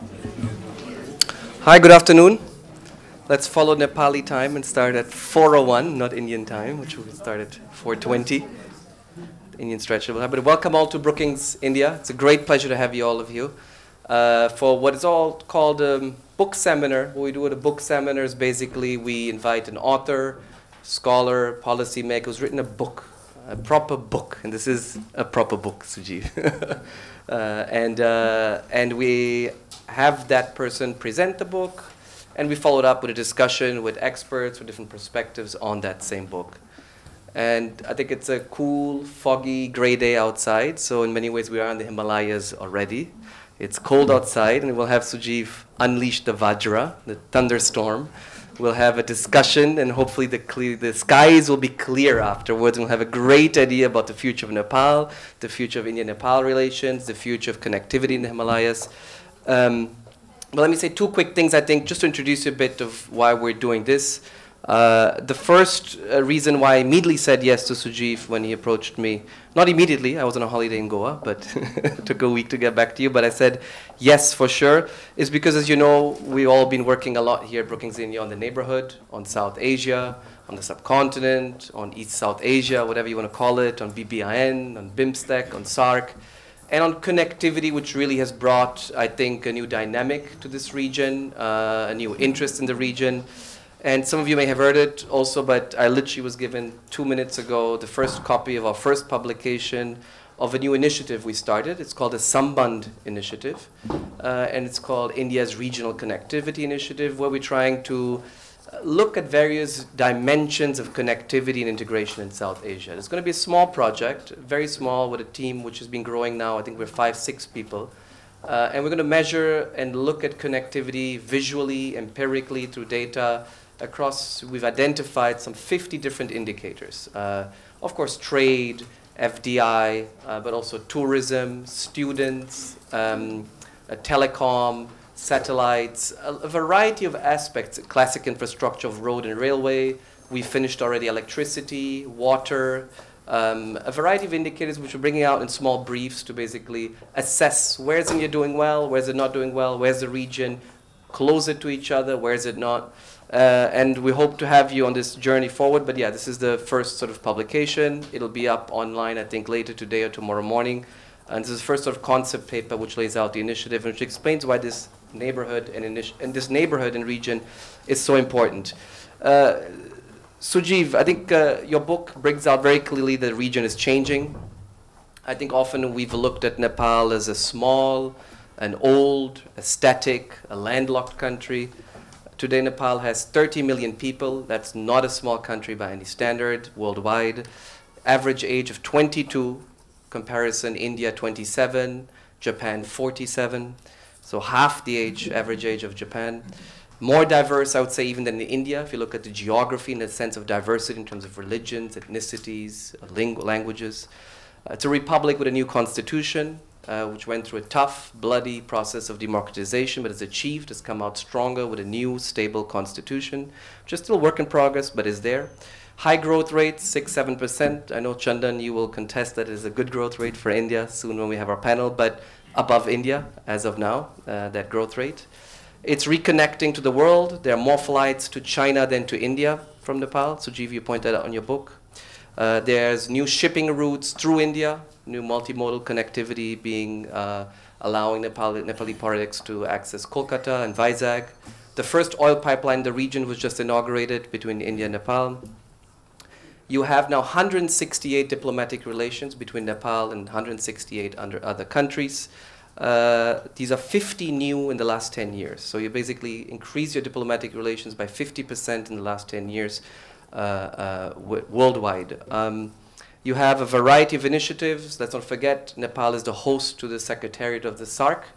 Hi, good afternoon. Let's follow Nepali time and start at 4.01, not Indian time, which will start at 4.20. Indian stretchable. But welcome all to Brookings, India. It's a great pleasure to have you, all of you, uh, for what is all called a book seminar. What we do at a book seminar is basically we invite an author, scholar, policymaker who's written a book, a proper book, and this is a proper book, Sujeev. uh, and, uh, and we have that person present the book, and we followed up with a discussion with experts with different perspectives on that same book. And I think it's a cool, foggy, gray day outside. So in many ways, we are in the Himalayas already. It's cold mm-hmm. outside, and we'll have Sujeev unleash the Vajra, the thunderstorm. We'll have a discussion, and hopefully the, clear, the skies will be clear afterwards. And we'll have a great idea about the future of Nepal, the future of India-Nepal relations, the future of connectivity in the Himalayas. Um, but let me say two quick things, I think, just to introduce you a bit of why we're doing this. Uh, the first uh, reason why I immediately said yes to Sujeev when he approached me, not immediately, I was on a holiday in Goa, but it took a week to get back to you, but I said yes for sure, is because as you know, we've all been working a lot here at Brookings India on the neighborhood, on South Asia, on the subcontinent, on East South Asia, whatever you want to call it, on BBIN, on BIMSTEC, on SAARC, and on connectivity, which really has brought, I think, a new dynamic to this region, uh, a new interest in the region. And some of you may have heard it also, but I literally was given two minutes ago the first copy of our first publication of a new initiative we started. It's called the Sambandh Initiative, uh, and it's called India's Regional Connectivity Initiative, where we're trying to look at various dimensions of connectivity and integration in South Asia. It's going to be a small project, very small, with a team which has been growing now. I think we're five, six people. Uh, and we're going to measure and look at connectivity visually, empirically, through data, across, we've identified some 50 different indicators. Uh, of course, trade, FDI, uh, but also tourism, students, um, uh, telecom, satellites, a, variety of aspects, classic infrastructure of road and railway. We finished already electricity, water, um, a variety of indicators which we're bringing out in small briefs to basically assess where's India doing well, where's it not doing well, where's the region closer to each other, where's it not. Uh, and we hope to have you on this journey forward. But yeah, this is the first sort of publication. It'll be up online, I think, later today or tomorrow morning. And this is the first sort of concept paper which lays out the initiative and which explains why this neighborhood and, and this neighborhood and region is so important. Uh, I think uh, your book brings out very clearly the region is changing. I think often we've looked at Nepal as a small, an old, a static, a landlocked country. Today, Nepal has 30 million people. That's not a small country by any standard worldwide. Average age of 22, comparison India 27, Japan 47. So half the age, average age of Japan. More diverse, I would say, even than India. If you look at the geography and the sense of diversity in terms of religions, ethnicities, languages. Uh, it's a republic with a new constitution, uh, which went through a tough, bloody process of democratization, but has achieved, has come out stronger with a new, stable constitution, which is still work in progress, but is there. High growth rate, 6 7%. I know, Chandan, you will contest that it is a good growth rate for India soon when we have our panel, but above India as of now, uh, that growth rate. It's reconnecting to the world. There are more flights to China than to India from Nepal. Sujeev, you pointed out on your book. Uh, there's new shipping routes through India, new multimodal connectivity being uh, allowing Nepali, Nepali products to access Kolkata and Vizag. The first oil pipeline in the region was just inaugurated between India and Nepal. You have now 168 diplomatic relations between Nepal and 168 under other countries. Uh, these are 50 new in the last 10 years. So you basically increase your diplomatic relations by 50% in the last 10 years uh, uh, worldwide. Um, you have a variety of initiatives. Let's not forget, Nepal is the host to the Secretariat of the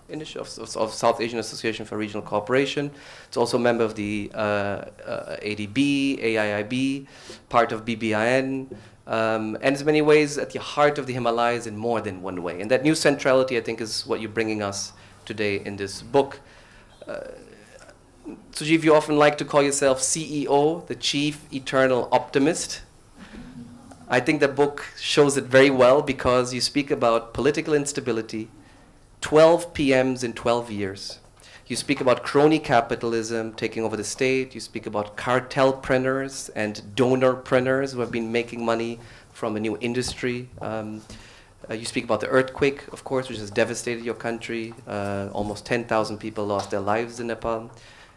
initiative, of, of South Asian Association for Regional Cooperation. It's also a member of the uh, uh, ADB, AIIB, part of BBIN, um, and in many ways at the heart of the Himalayas in more than one way. And that new centrality, I think, is what you're bringing us today in this book. Uh, Sujeev, you often like to call yourself CEO, the chief eternal optimist. I think the book shows it very well because you speak about political instability, 12 PMs in 12 years. You speak about crony capitalism taking over the state. You speak about cartelpreneurs and donorpreneurs who have been making money from a new industry. Um, uh, you speak about the earthquake, of course, which has devastated your country. Uh, almost 10,000 people lost their lives in Nepal.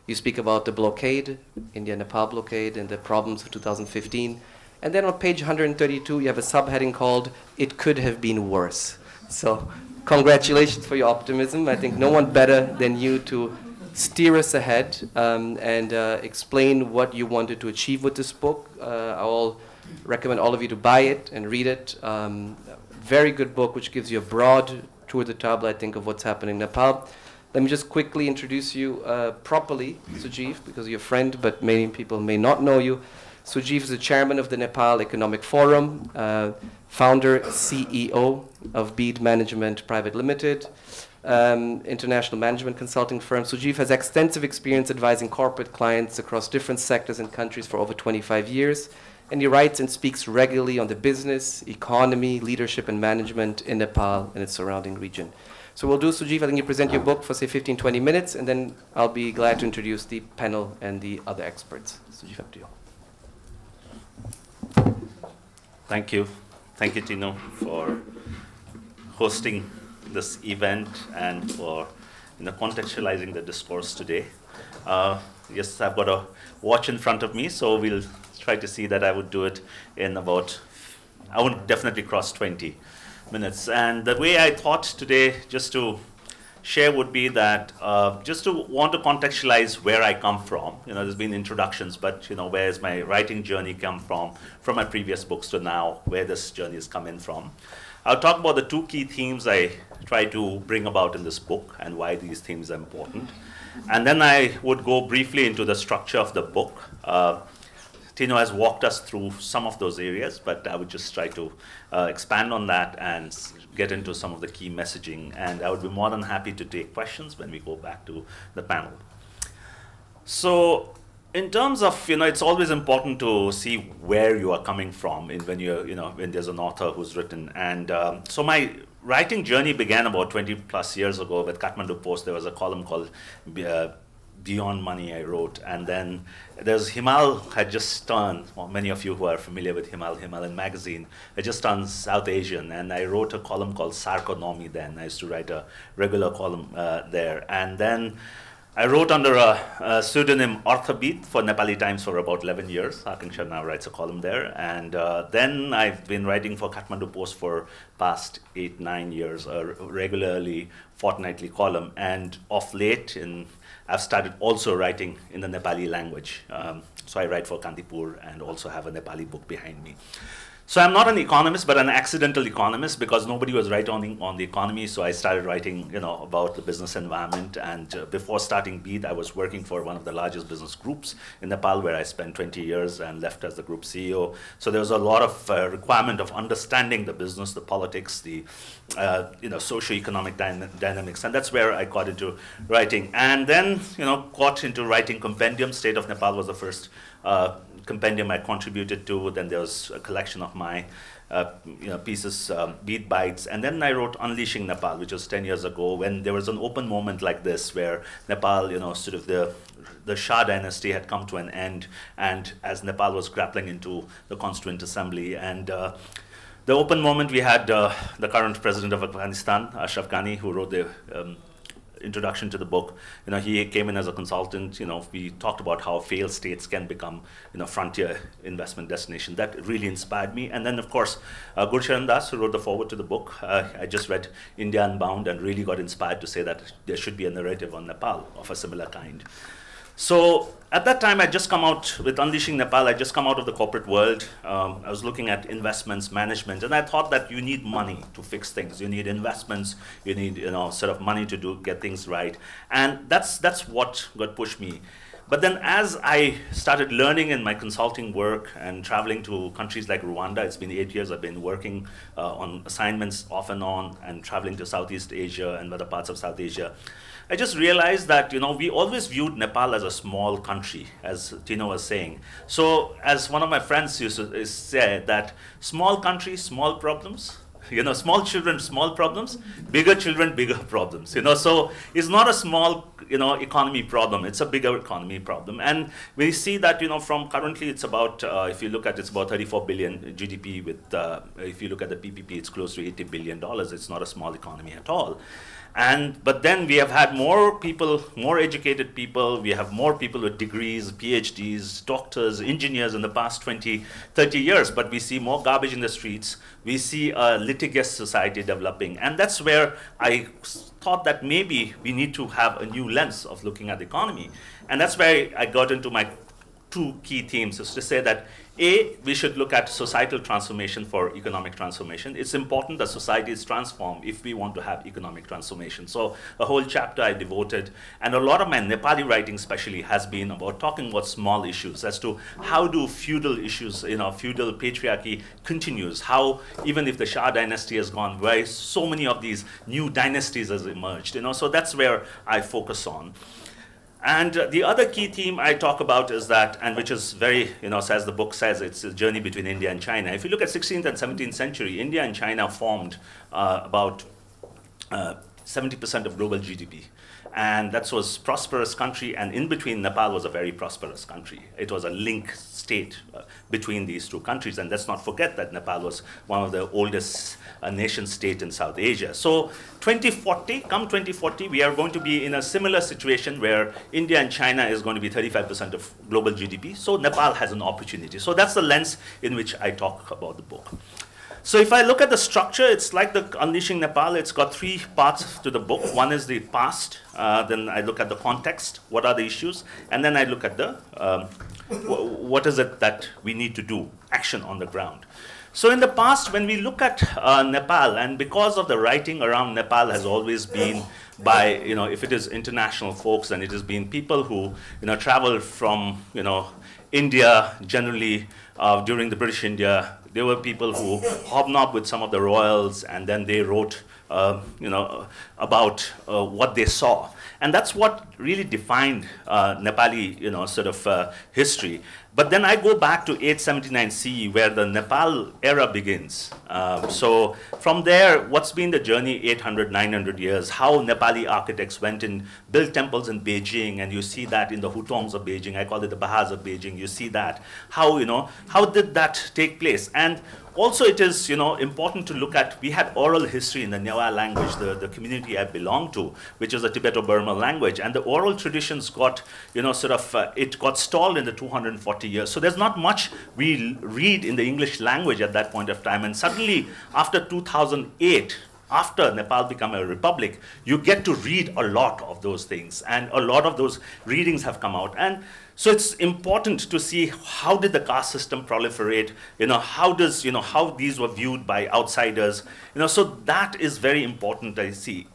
You speak about the blockade, India-Nepal blockade, and the problems of 2015. And then on page 132, you have a subheading called "It Could Have Been Worse." So, congratulations for your optimism. I think no one better than you to steer us ahead um, and uh, explain what you wanted to achieve with this book. Uh, I'll recommend all of you to buy it and read it. Um, very good book, which gives you a broad tour de table, I think, of what's happening in Nepal. Let me just quickly introduce you uh, properly, Sujeev, because you're a friend, but many people may not know you. Sujeev is the chairman of the Nepal Economic Forum, uh, founder, CEO of Beed Management Private Limited, um, international management consulting firm. Sujeev has extensive experience advising corporate clients across different sectors and countries for over 25 years, and he writes and speaks regularly on the business, economy, leadership, and management in Nepal and its surrounding region. So we'll do, Sujeev, I think you present your book for, say, 15, 20 minutes, and then I'll be glad to introduce the panel and the other experts. Sujeev, up to you. Thank you. Thank you, Tino, for hosting this event and for you know, contextualizing the discourse today. Uh, yes, I've got a watch in front of me, so we'll try to see that I would do it in about, I would definitely cross 20 minutes. And the way I thought today, just to share, would be that uh, just to want to contextualize where I come from. You know, there's been introductions, but you know, where's my writing journey come from, from my previous books to now, where this journey is coming from. I'll talk about the two key themes I try to bring about in this book and why these themes are important. And then I would go briefly into the structure of the book. Uh, Tino has walked us through some of those areas, but I would just try to uh, expand on that and get into some of the key messaging. And I would be more than happy to take questions when we go back to the panel. So in terms of, you know, it's always important to see where you are coming from in, when you're, you know, when there's an author who's written. And um, so my writing journey began about 20 plus years ago with Kathmandu Post. There was a column called uh, Beyond Money I wrote. And then there's Himal had just turned, well, many of you who are familiar with Himal, Himalayan magazine, had just turned South Asian. And I wrote a column called Sarconomy then. I used to write a regular column uh, there. And then I wrote under a, a pseudonym Artha Beed for Nepali Times for about 11 years. Akanksha now writes a column there. And uh, then I've been writing for Kathmandu Post for past eight, nine years, a regularly fortnightly column. And of late, in I've started also writing in the Nepali language. Um, so I write for Kantipur and also have a Nepali book behind me. So I'm not an economist, but an accidental economist because nobody was writing on the, on the economy. So I started writing, you know, about the business environment. And uh, before starting Beed, I was working for one of the largest business groups in Nepal, where I spent 20 years and left as the group CEO. So there was a lot of uh, requirement of understanding the business, the politics, the, uh, you know, socio-economic dyna dynamics, and that's where I got into writing. And then, you know, got into writing compendium. State of Nepal was the first uh, compendium I contributed to. Then there was a collection of my uh, you know, pieces, um, beat bites. And then I wrote Unleashing Nepal, which was 10 years ago, when there was an open moment like this, where Nepal, you know, sort of the the Shah dynasty had come to an end, and as Nepal was grappling into the Constituent Assembly, and uh, the open moment we had uh, the current president of Afghanistan, Ashraf Ghani, who wrote the um, introduction to the book, you know, he came in as a consultant. You know, we talked about how failed states can become, you know, frontier investment destination. That really inspired me. And then, of course, uh, Gurcharan Das, who wrote the foreword to the book, uh, I just read India Unbound and really got inspired to say that there should be a narrative on Nepal of a similar kind. So at that time, I just come out with Unleashing Nepal. I just come out of the corporate world. Um, I was looking at investments, management, and I thought that you need money to fix things. You need investments. You need, you know, sort of money to do get things right. And that's that's what got pushed me. But then as I started learning in my consulting work and traveling to countries like Rwanda, it's been eight years I've been working uh, on assignments off and on and traveling to Southeast Asia and other parts of South Asia. I just realized that you know we always viewed Nepal as a small country, as Tino was saying. So as one of my friends used to say that small country, small problems. You know, small children, small problems, bigger children, bigger problems. You know, so it's not a small, you know, economy problem. It's a bigger economy problem. And we see that, you know, from currently it's about, uh, if you look at it's about 34 billion GDP with, uh, if you look at the PPP, it's close to 80 billion dollars. It's not a small economy at all. And, but then we have had more people, more educated people, we have more people with degrees, PhDs, doctors, engineers in the past 20, 30 years, but we see more garbage in the streets. We see a litigious society developing. And that's where I thought that maybe we need to have a new lens of looking at the economy. And that's where I got into my two key themes, is to say that a, we should look at societal transformation for economic transformation. It's important that society is transformed if we want to have economic transformation. So a whole chapter I devoted, and a lot of my Nepali writing especially has been about talking about small issues as to how do feudal issues, you know, feudal patriarchy continues, how even if the Shah dynasty has gone, why so many of these new dynasties has emerged, you know, so that's where I focus on. And the other key theme I talk about is that, and which is very, you know, as the book says, it's a journey between India and China. If you look at 16th and 17th century, India and China formed uh, about 70% uh, of global GDP and that was prosperous country and in between nepal was a very prosperous country it was a link state uh, between these two countries and let's not forget that nepal was one of the oldest uh, nation state in south asia so 2040 come 2040 we are going to be in a similar situation where india and china is going to be 35% of global gdp so nepal has an opportunity so that's the lens in which i talk about the book so if I look at the structure, it's like the Unleashing Nepal. It's got three parts to the book. One is the past. Uh, then I look at the context. What are the issues? And then I look at the um, what is it that we need to do, action on the ground. So in the past, when we look at uh, Nepal, and because of the writing around Nepal has always been by, you know, if it is international folks, and it has been people who, you know, travel from, you know, India generally uh, during the British India there were people who hobnobbed with some of the royals, and then they wrote, uh, you know, about uh, what they saw. And that's what really defined uh, Nepali, you know, sort of uh, history. But then I go back to 879 CE, where the Nepal era begins. Uh, so from there, what's been the journey 800, 900 years? How Nepali architects went and built temples in Beijing, and you see that in the hutongs of Beijing. I call it the bahas of Beijing. You see that. How, you know, how did that take place? And also it is you know important to look at we had oral history in the Newa language the, the community I belong to which is a Tibeto-Burman language. And the oral traditions got you know sort of uh, it got stalled in the 240 years. So there's not much we read in the English language at that point of time. And suddenly after 2008 after Nepal became a republic, you get to read a lot of those things, and a lot of those readings have come out. And so it's important to see how did the caste system proliferate, you know, how does, you know, how these were viewed by outsiders, you know, so that is very important, I see.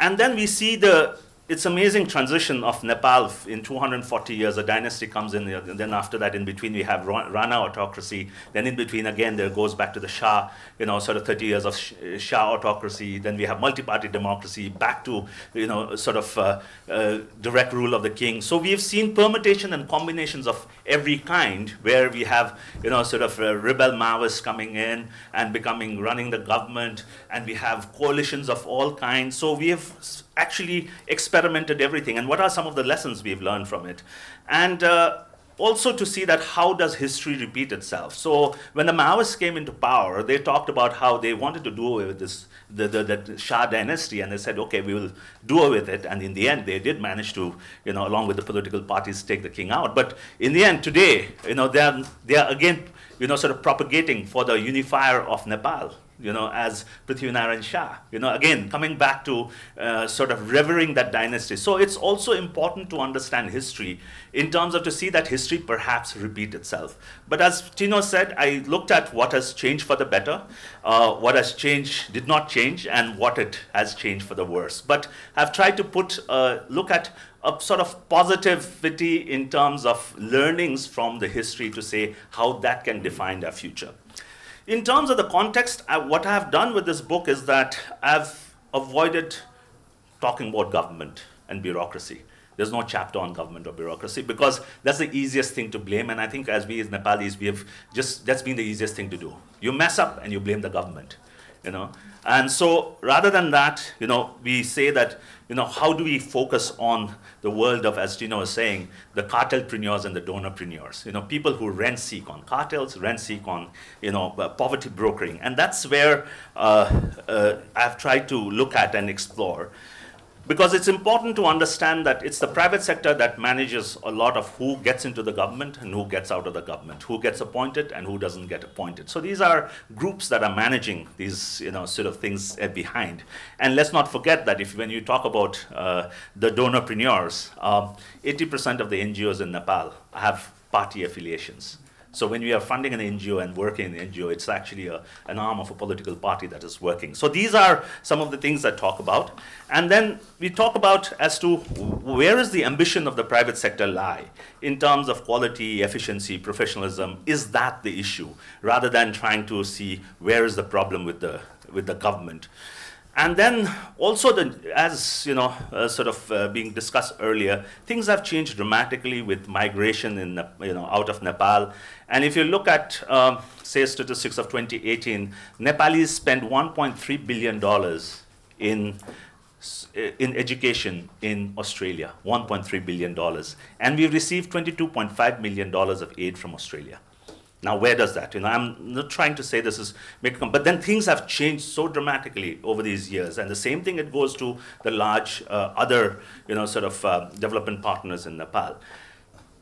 And then we see the it's amazing transition of Nepal in 240 years. A dynasty comes in, and then after that, in between, we have Rana autocracy. Then in between, again, there goes back to the Shah, you know, sort of 30 years of Shah autocracy. Then we have multi-party democracy, back to, you know, sort of uh, uh, direct rule of the king. So we have seen permutation and combinations of every kind, where we have, you know, sort of uh, rebel Maoists coming in and becoming running the government, and we have coalitions of all kinds. So we have actually experimented everything and what are some of the lessons we've learned from it? And uh, also to see that how does history repeat itself. So when the maoists came into power they talked about how they wanted to do away with this the, the, the shah dynasty and they said okay we will do away with it. And in the end they did manage to you know along with the political parties take the king out. But in the end today you know they are they are again you know sort of propagating for the unifier of nepal you know, as Prithvinarayan Shah. You know, again, coming back to uh, sort of revering that dynasty. So it's also important to understand history in terms of to see that history perhaps repeat itself. But as Tino said, I looked at what has changed for the better, uh, what has changed, did not change, and what it has changed for the worse. But I've tried to put, uh, look at a sort of positivity in terms of learnings from the history to say how that can define our future. In terms of the context, I, what I have done with this book is that I've avoided talking about government and bureaucracy. There's no chapter on government or bureaucracy because that's the easiest thing to blame. And I think as we as Nepalis, we have just, that's been the easiest thing to do. You mess up and you blame the government. you know. And so rather than that, you know, we say that, you know, how do we focus on the world of, as Tino was saying, the cartelpreneurs and the donorpreneurs, you know, people who rent seek on cartels, rent seek on, you know, uh, poverty brokering. And that's where uh, uh, I've tried to look at and explore because it's important to understand that it's the private sector that manages a lot of who gets into the government and who gets out of the government, who gets appointed and who doesn't get appointed. So these are groups that are managing these, you know, sort of things uh, behind. And let's not forget that if when you talk about uh, the donorpreneurs, 80% um, of the NGOs in Nepal have party affiliations. So when we are funding an NGO and working in an NGO, it's actually a, an arm of a political party that is working. So these are some of the things I talk about. And then we talk about as to where is the ambition of the private sector lie in terms of quality, efficiency, professionalism. Is that the issue? Rather than trying to see where is the problem with the, with the government. And then also, the, as you know, uh, sort of uh, being discussed earlier, things have changed dramatically with migration in, you know, out of Nepal. And if you look at, um, say, statistics of 2018, Nepalis spent 1.3 billion dollars in in education in Australia, 1.3 billion dollars, and we received 22.5 million dollars of aid from Australia. Now, where does that? You know, I'm not trying to say this is but then things have changed so dramatically over these years, and the same thing it goes to the large uh, other, you know, sort of uh, development partners in Nepal.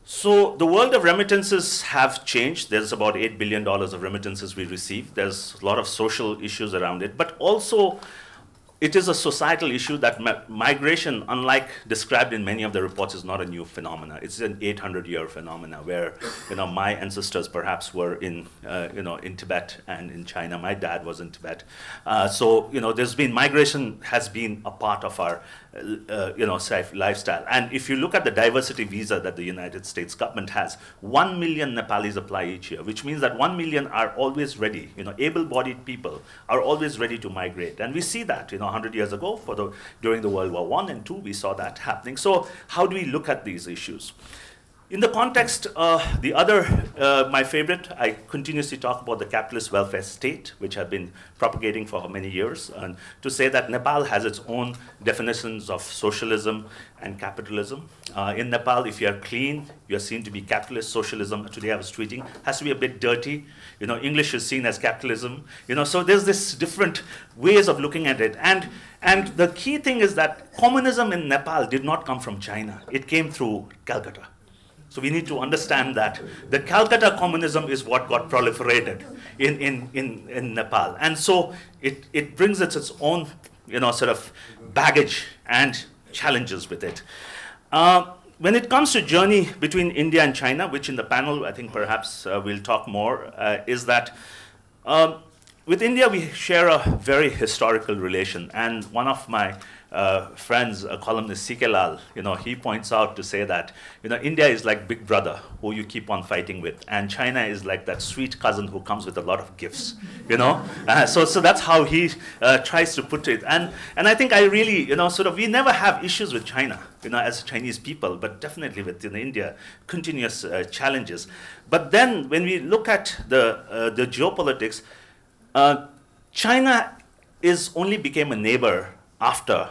So the world of remittances have changed. There's about eight billion dollars of remittances we receive. There's a lot of social issues around it, but also it is a societal issue that migration, unlike described in many of the reports, is not a new phenomenon. It's an 800-year phenomenon where, you know, my ancestors perhaps were in, uh, you know, in Tibet and in China. My dad was in Tibet. Uh, so, you know, there's been migration has been a part of our uh, you know, safe lifestyle. And if you look at the diversity visa that the United States government has, one million Nepalis apply each year, which means that one million are always ready. You know, able-bodied people are always ready to migrate, and we see that. You know, 100 years ago, for the during the World War One and Two, we saw that happening. So, how do we look at these issues? In the context, uh, the other, uh, my favorite, I continuously talk about the capitalist welfare state, which I've been propagating for many years, and to say that Nepal has its own definitions of socialism and capitalism. Uh, in Nepal, if you are clean, you are seen to be capitalist. Socialism, today I was tweeting, has to be a bit dirty. You know, English is seen as capitalism. You know, so there's this different ways of looking at it. And, and the key thing is that communism in Nepal did not come from China. It came through Calcutta. So we need to understand that the Calcutta communism is what got proliferated in, in, in, in Nepal. And so it, it brings its, its own you know, sort of baggage and challenges with it. Uh, when it comes to journey between India and China, which in the panel I think perhaps uh, we'll talk more, uh, is that um, with India we share a very historical relation. And one of my uh, friends, a columnist CK Lal, you know, he points out to say that, you know, India is like big brother who you keep on fighting with, and China is like that sweet cousin who comes with a lot of gifts, you know. Uh, so, so that's how he uh, tries to put it, and and I think I really, you know, sort of we never have issues with China, you know, as Chinese people, but definitely with you know, India, continuous uh, challenges. But then when we look at the uh, the geopolitics, uh, China is only became a neighbor after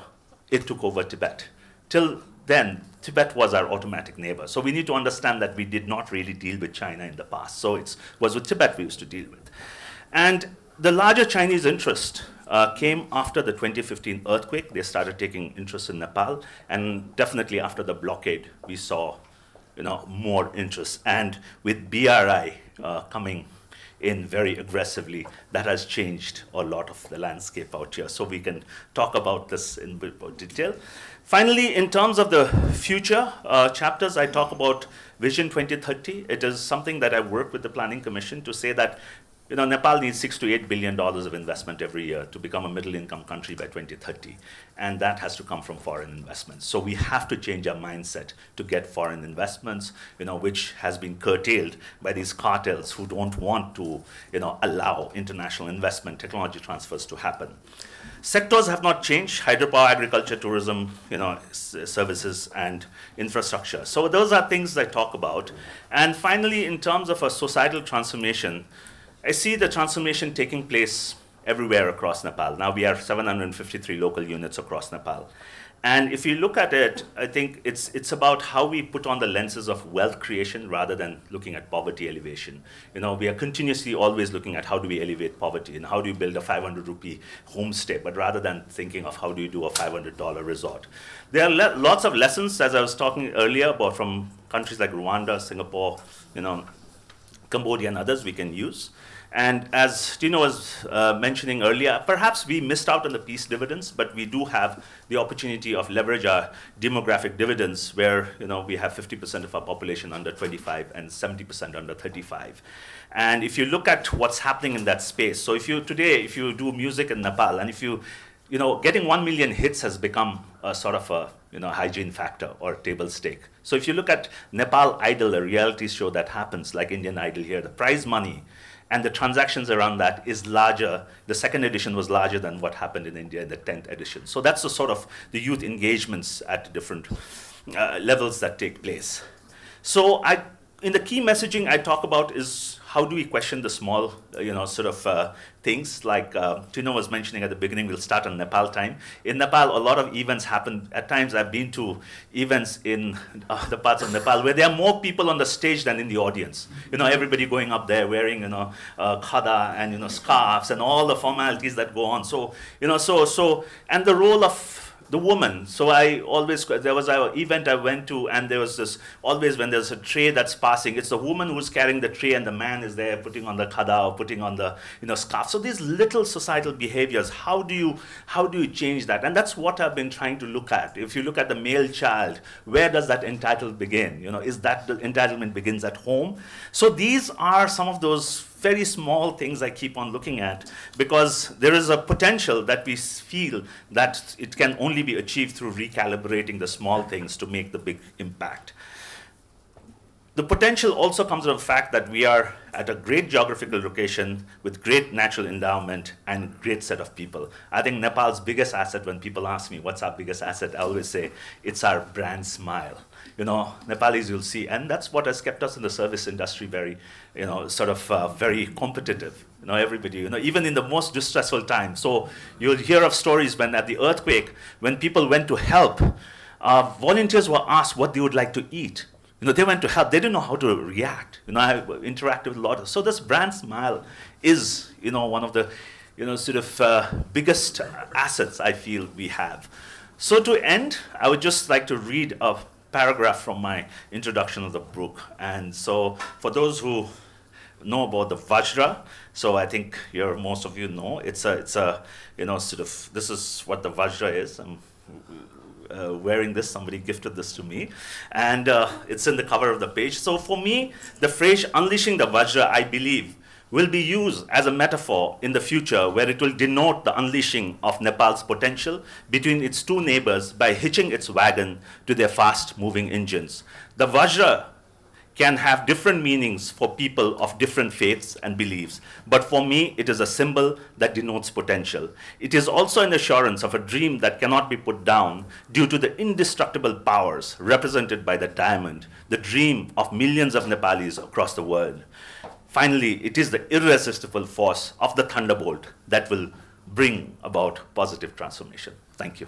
it took over Tibet. Till then, Tibet was our automatic neighbor. So we need to understand that we did not really deal with China in the past. So it was with Tibet we used to deal with. And the larger Chinese interest uh, came after the 2015 earthquake. They started taking interest in Nepal. And definitely after the blockade, we saw you know, more interest. And with BRI uh, coming in very aggressively. That has changed a lot of the landscape out here. So we can talk about this in bit more detail. Finally, in terms of the future uh, chapters, I talk about Vision 2030. It is something that I work with the Planning Commission to say that you know, Nepal needs six to eight billion dollars of investment every year to become a middle-income country by 2030, and that has to come from foreign investments. So we have to change our mindset to get foreign investments, you know, which has been curtailed by these cartels who don't want to, you know, allow international investment, technology transfers to happen. Sectors have not changed: hydropower, agriculture, tourism, you know, services, and infrastructure. So those are things I talk about. And finally, in terms of a societal transformation. I see the transformation taking place everywhere across Nepal. Now we have 753 local units across Nepal. And if you look at it, I think it's, it's about how we put on the lenses of wealth creation rather than looking at poverty elevation. You know, we are continuously always looking at how do we elevate poverty and how do you build a 500 rupee homestay, but rather than thinking of how do you do a $500 resort. There are lots of lessons, as I was talking earlier, about from countries like Rwanda, Singapore, you know, Cambodia and others we can use. And as Tino was uh, mentioning earlier, perhaps we missed out on the peace dividends, but we do have the opportunity of leverage our demographic dividends where you know, we have 50% of our population under 25 and 70% under 35. And if you look at what's happening in that space, so if you today, if you do music in Nepal, and if you, you know, getting 1 million hits has become a sort of a you know, hygiene factor or table stake. So if you look at Nepal Idol, a reality show that happens like Indian Idol here, the prize money and the transactions around that is larger. The second edition was larger than what happened in India in the 10th edition. So that's the sort of the youth engagements at different uh, levels that take place. So I, in the key messaging I talk about is how do we question the small, uh, you know, sort of uh, things like uh, Tino was mentioning at the beginning, we'll start on Nepal time. In Nepal, a lot of events happen. At times, I've been to events in uh, the parts of Nepal where there are more people on the stage than in the audience. You know, everybody going up there wearing, you know, uh, khada and, you know, scarves and all the formalities that go on. So, you know, so, so, and the role of the woman. So I always there was an event I went to, and there was this always when there's a tray that's passing, it's the woman who's carrying the tray, and the man is there putting on the khada or putting on the you know scarf. So these little societal behaviors, how do you how do you change that? And that's what I've been trying to look at. If you look at the male child, where does that entitlement begin? You know, is that the entitlement begins at home? So these are some of those very small things I keep on looking at because there is a potential that we feel that it can only be achieved through recalibrating the small things to make the big impact. The potential also comes from the fact that we are at a great geographical location with great natural endowment and great set of people. I think Nepal's biggest asset, when people ask me what's our biggest asset, I always say it's our brand smile you know, Nepalis you'll see. And that's what has kept us in the service industry very, you know, sort of uh, very competitive. You know, everybody, you know, even in the most distressful times. So you'll hear of stories when at the earthquake, when people went to help, uh, volunteers were asked what they would like to eat. You know, they went to help. They didn't know how to react. You know, I interacted with a lot of. So this brand smile is, you know, one of the, you know, sort of uh, biggest assets I feel we have. So to end, I would just like to read a paragraph from my introduction of the book. And so for those who know about the Vajra, so I think you're, most of you know, it's a, it's a, you know, sort of, this is what the Vajra is. I'm uh, wearing this, somebody gifted this to me, and uh, it's in the cover of the page. So for me, the phrase unleashing the Vajra, I believe, will be used as a metaphor in the future where it will denote the unleashing of Nepal's potential between its two neighbors by hitching its wagon to their fast moving engines. The Vajra can have different meanings for people of different faiths and beliefs, but for me, it is a symbol that denotes potential. It is also an assurance of a dream that cannot be put down due to the indestructible powers represented by the diamond, the dream of millions of Nepalis across the world. Finally, it is the irresistible force of the thunderbolt that will bring about positive transformation. Thank you.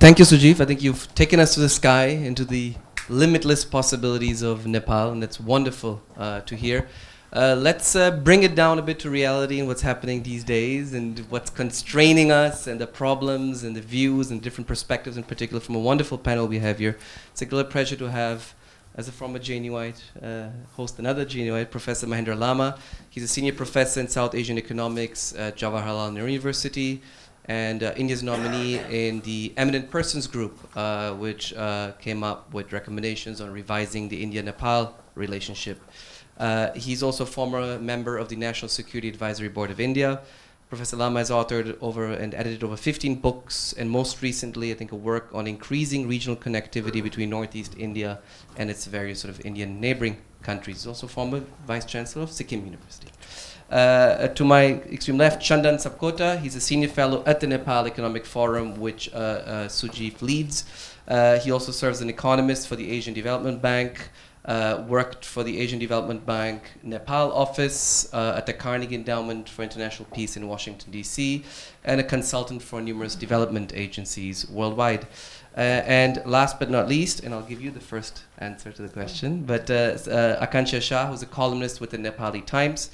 Thank you, Sujeev. I think you've taken us to the sky, into the limitless possibilities of Nepal, and it's wonderful uh, to hear. Uh, let's uh, bring it down a bit to reality and what's happening these days and what's constraining us and the problems and the views and different perspectives in particular from a wonderful panel we have here. It's a great pleasure to have, as a former JNUite, uh, host another JNUite, Professor Mahendra Lama. He's a senior professor in South Asian economics at Jawaharlal Nehru University and uh, India's nominee in the Eminent Persons Group, uh, which uh, came up with recommendations on revising the India-Nepal relationship. Uh, he's also a former member of the National Security Advisory Board of India. Professor Lama has authored over and edited over 15 books, and most recently, I think, a work on increasing regional connectivity between Northeast India and its various sort of Indian neighboring countries. He's also former Vice Chancellor of Sikkim University. Uh, to my extreme left, Chandan Sapkota. He's a senior fellow at the Nepal Economic Forum, which uh, uh, Sujeev leads. Uh, he also serves as an economist for the Asian Development Bank, uh, worked for the Asian Development Bank Nepal office uh, at the Carnegie Endowment for International Peace in Washington, D.C., and a consultant for numerous development agencies worldwide. Uh, and last but not least, and I'll give you the first answer to the question, but uh, uh, Akanksha Shah, who's a columnist with the Nepali Times.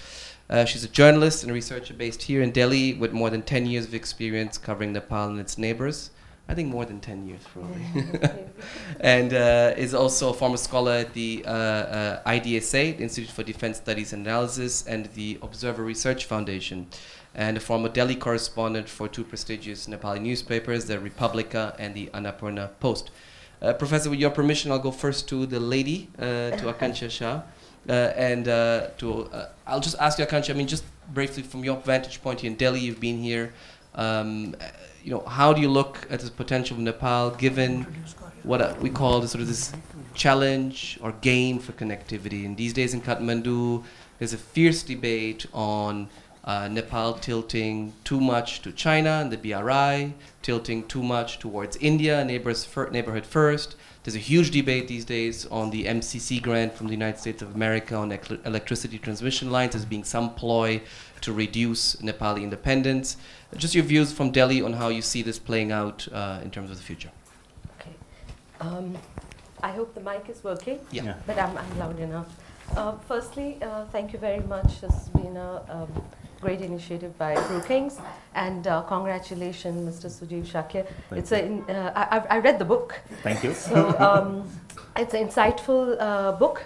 Uh, she's a journalist and researcher based here in Delhi with more than 10 years of experience covering Nepal and its neighbors. I think more than 10 years, probably. and uh, is also a former scholar at the uh, uh, IDSA, the Institute for Defense Studies and Analysis, and the Observer Research Foundation, and a former Delhi correspondent for two prestigious Nepali newspapers, the Republica and the Annapurna Post. Uh, Professor, with your permission, I'll go first to the lady, uh, to Akanksha Shah. Uh, and to, I'll just ask you, Akanksha, I mean, just briefly from your vantage point here in Delhi, you've been here. Um, you know, how do you look at the potential of Nepal given what uh, we call the, sort of this challenge or game for connectivity? And these days in Kathmandu, there's a fierce debate on uh, Nepal tilting too much to China and the BRI, tilting too much towards India, neighbors fir neighborhood first. There's a huge debate these days on the MCC grant from the United States of America on electricity transmission lines as being some ploy to reduce Nepali independence. Just your views from Delhi on how you see this playing out uh, in terms of the future. Okay. Um, I hope the mic is working. Yeah. yeah. But I'm, I'm loud enough. Uh, firstly, uh, thank you very much. It's been a um, great initiative by Brookings, and uh, congratulations, Mr. Sujeev Shakya. Thank it's a, uh, I, I read the book. Thank you. So um, it's an insightful uh, book.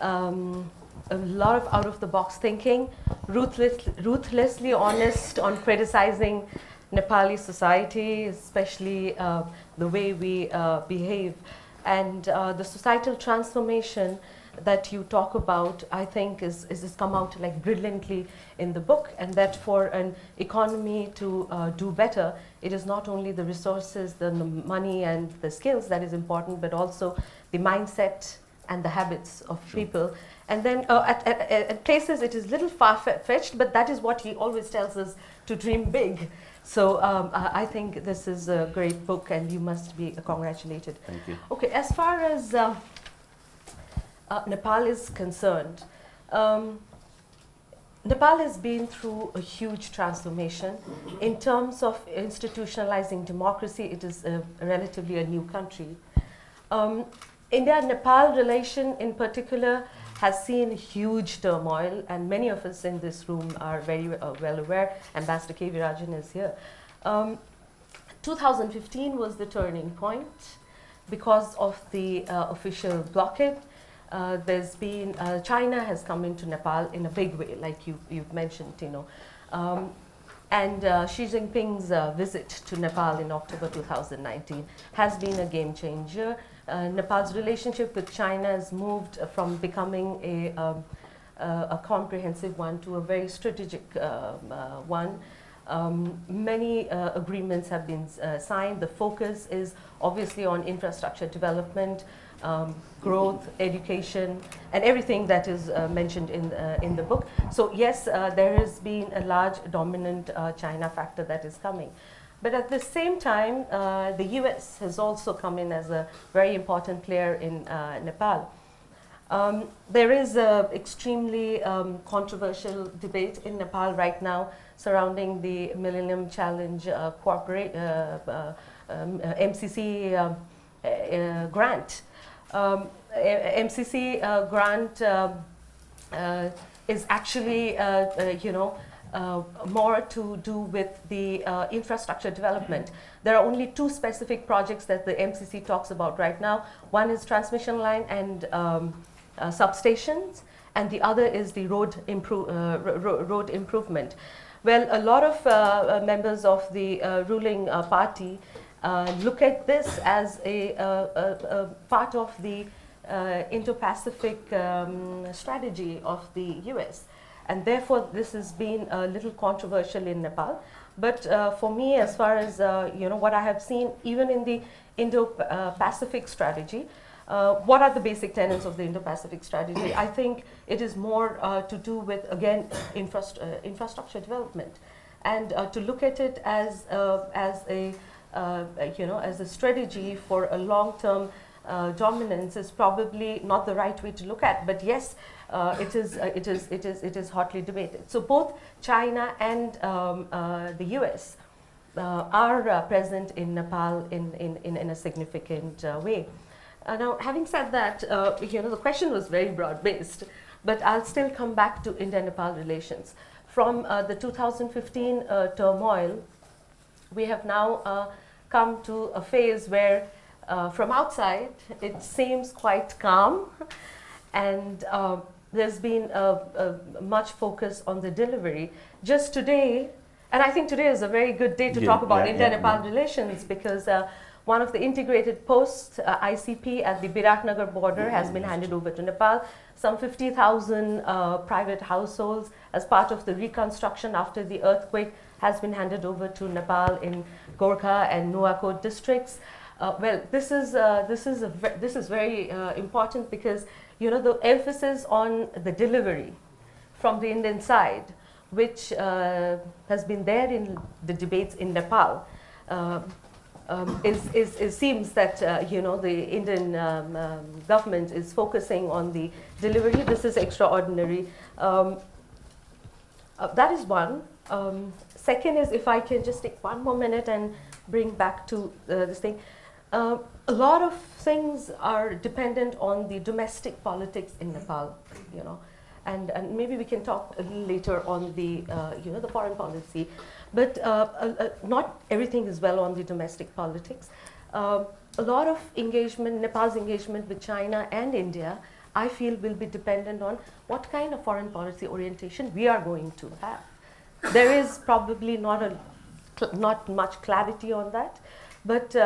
Um, a lot of out of the box thinking, ruthless, ruthlessly honest on criticizing Nepali society, especially uh, the way we uh, behave. And uh, the societal transformation that you talk about, I think, is, is, is come out like brilliantly in the book. And that for an economy to uh, do better, it is not only the resources, the money, and the skills that is important, but also the mindset and the habits of sure. people. And then uh, at, at, at, places it is little far-fetched, but that is what he always tells us to dream big. So um, I think this is a great book and you must be congratulated. Thank you. Okay, as far as uh, uh, Nepal is concerned, um, Nepal has been through a huge transformation. In terms of institutionalizing democracy, it is a, relatively a new country. Um, India-Nepal relation in particular has seen huge turmoil, and many of us in this room are very uh, well aware. Ambassador K.V. Rajan is here. Um, 2015 was the turning point because of the uh, official blockade. Uh, there's been, uh, China has come into Nepal in a big way, like you, you've mentioned, Tino. Um, and uh, Xi Jinping's uh, visit to Nepal in October 2019 has been a game changer uh, Nepal's relationship with China has moved from becoming a, um, uh, a comprehensive one to a very strategic um, uh, one. Um, many uh, agreements have been uh, signed. The focus is obviously on infrastructure development, um, growth, education, and everything that is uh, mentioned in, in the book. So yes, there has been a large dominant China factor that is coming. But at the same time, uh, the US has also come in as a very important player in uh, Nepal. Um, there is an extremely um, controversial debate in Nepal right now surrounding the Millennium Challenge uh, uh, uh, um, MCC um, uh, grant. Um, MCC grant um, is actually, you know, uh, more to do with the uh, infrastructure development. There are only two specific projects that the MCC talks about right now. One is transmission line and um, uh, substations, and the other is the road, impro ro road improvement. Well, a lot of uh, uh, members of the ruling party look at this as a, a, part of the Indo-Pacific um, strategy of the US and therefore this has been a little controversial in Nepal. But uh, for me, as far as uh, you know, what I have seen, even in the Indo-Pacific strategy, uh, what are the basic tenets of the Indo-Pacific strategy? I think it is more uh, to do with again uh, infrastructure development, and uh, to look at it as as a you know as a strategy for a long-term uh, dominance is probably not the right way to look at. But yes, uh, it is uh, it is it is it is hotly debated. So both China and um, uh, the U.S. Uh, are uh, present in Nepal in in, in, in a significant way. now, having said that, you know the question was very broad-based, but I'll still come back to India-Nepal relations. From the 2015 turmoil, we have now come to a phase where uh, from outside, it seems quite calm, and uh, there's been a, a much focus on the delivery. Just today, and I think today is a very good day to yeah, talk about yeah, India-Nepal yeah, relations because uh, one of the integrated posts, uh, ICP, at the Biratnagar border has been handed over to Nepal. Some 50,000 uh, private households as part of the reconstruction after the earthquake has been handed over to Nepal in Gorkha and Nuwakot districts. Uh, well, this is uh, this is this is very uh, important because you know the emphasis on the delivery from the Indian side, which uh, has been there in the debates in Nepal. Uh, um, is, is, is, seems that uh, you know the Indian um, um, government is focusing on the delivery. This is extraordinary. Um, that is one. Um, second is if I can just take one more minute and bring back to this thing. Uh, a lot of things are dependent on the domestic politics in Nepal, you know, and, and maybe we can talk later on the, uh, you know, the foreign policy, but uh, uh not everything is well on the domestic politics. Um, a lot of engagement, Nepal's engagement with China and India, I feel will be dependent on what kind of foreign policy orientation we are going to have. There is probably not a not much clarity on that, but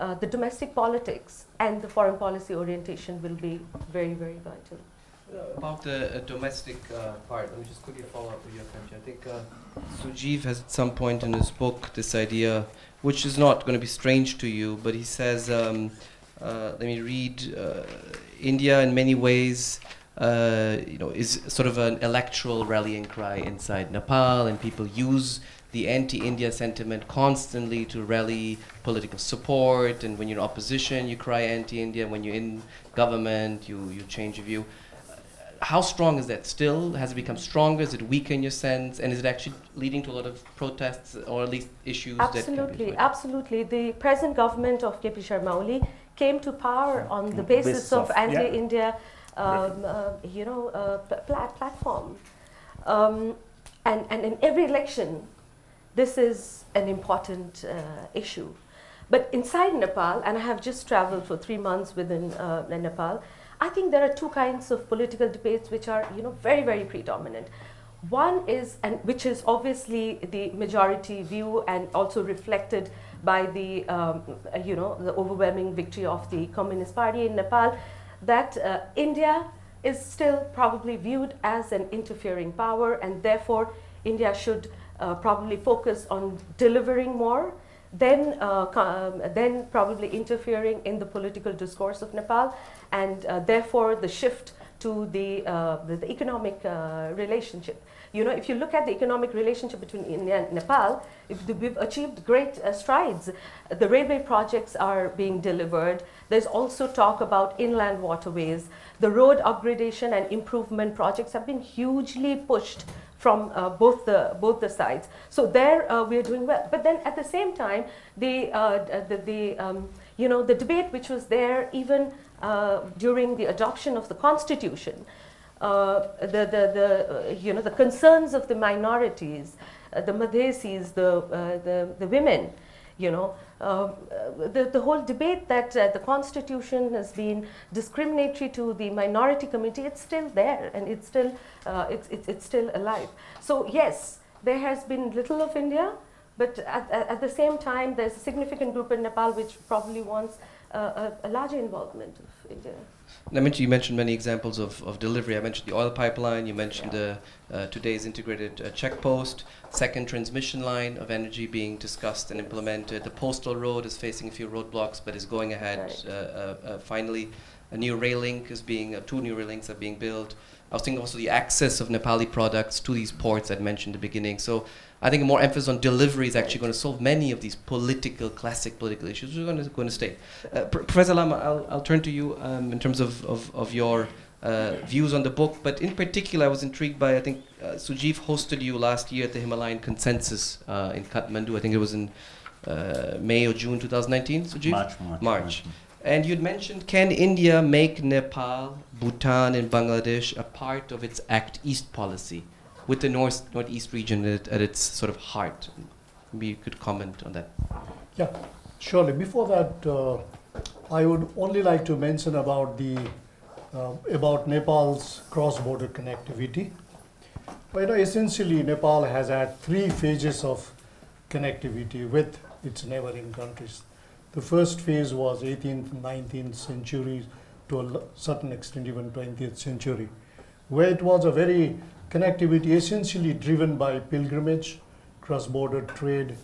uh, the domestic politics and the foreign policy orientation will be very, very vital. About the uh, domestic uh, part, let me just quickly follow up with your question. I think uh, Sujeev has at some point in his book this idea, which is not going to be strange to you, but he says, um, uh, let me read, uh, India in many ways you know, is sort of an electoral rallying cry inside Nepal, and people use the anti-India sentiment constantly to rally political support. And when you're in opposition, you cry anti-India. When you're in government, you, you change your view. How strong is that still? Has it become stronger? Is it weaker in your sense? And is it actually leading to a lot of protests or at least issues? Absolutely, absolutely. The present government of KP Sharma Oli came to power on the basis of, of anti-India, yeah. um, uh, you know, uh, pl platform. Um, and, and in every election, this is an important uh, issue. But inside Nepal, and I have just traveled for three months within uh, Nepal, I think there are two kinds of political debates which are, you know, very, very predominant. One is, and which is obviously the majority view and also reflected by the, um, you know, the overwhelming victory of the Communist Party in Nepal, that uh, India is still probably viewed as an interfering power and therefore India should uh, probably focus on delivering more, then, uh, um, then probably interfering in the political discourse of Nepal, and uh, therefore the shift to the, uh, the, the, economic relationship. You know, if you look at the economic relationship between India and Nepal, we've achieved great strides. The railway projects are being delivered. There's also talk about inland waterways. The road upgradation and improvement projects have been hugely pushed from uh, both the both the sides. So there uh, we are doing well. But then at the same time, the uh, the, the um, you know the debate which was there even uh, during the adoption of the constitution, uh, the the the uh, you know the concerns of the minorities, the Madhesis, the the the women, you know. Uh, the, the whole debate that uh, the constitution has been discriminatory to the minority community, it's still there and it's still, uh, it's, it's, it's still alive. So yes, there has been little of India, but at, at the same time, there's a significant group in Nepal which probably wants a, a larger involvement of India. I mentioned, you mentioned many examples of, of delivery. I mentioned the oil pipeline. You mentioned yeah. the uh, today's integrated uh, check post. Second transmission line of energy being discussed and implemented. The postal road is facing a few roadblocks, but is going ahead. Right. Uh, uh, uh finally, a new rail link is being. Uh, two new rail links are being built. I was thinking also the access of Nepali products to these ports I mentioned at the beginning. So I think a more emphasis on delivery is actually going to solve many of these political, classic political issues. We're going to, going to stay. Uh, Professor Lama, I'll, I'll turn to you um, in terms of, of, of your uh, views on the book, but in particular, I was intrigued by, I think uh, Sujeev hosted you last year at the Himalayan Consensus uh, in Kathmandu. I think it was in uh, May or June 2019, Sujeev? March, March. March. And you'd mentioned, can India make Nepal, Bhutan, and Bangladesh a part of its Act East policy with the North Northeast region at, at its sort of heart? Maybe you could comment on that. Yeah, surely. Before that, uh, I would only like to mention about the uh, about Nepal's cross-border connectivity. But, you know, essentially, Nepal has had three phases of connectivity with its neighboring countries. The first phase was 18th, 19th centuries, to a certain extent even 20th century, where it was a very connectivity essentially driven by pilgrimage, cross-border trade,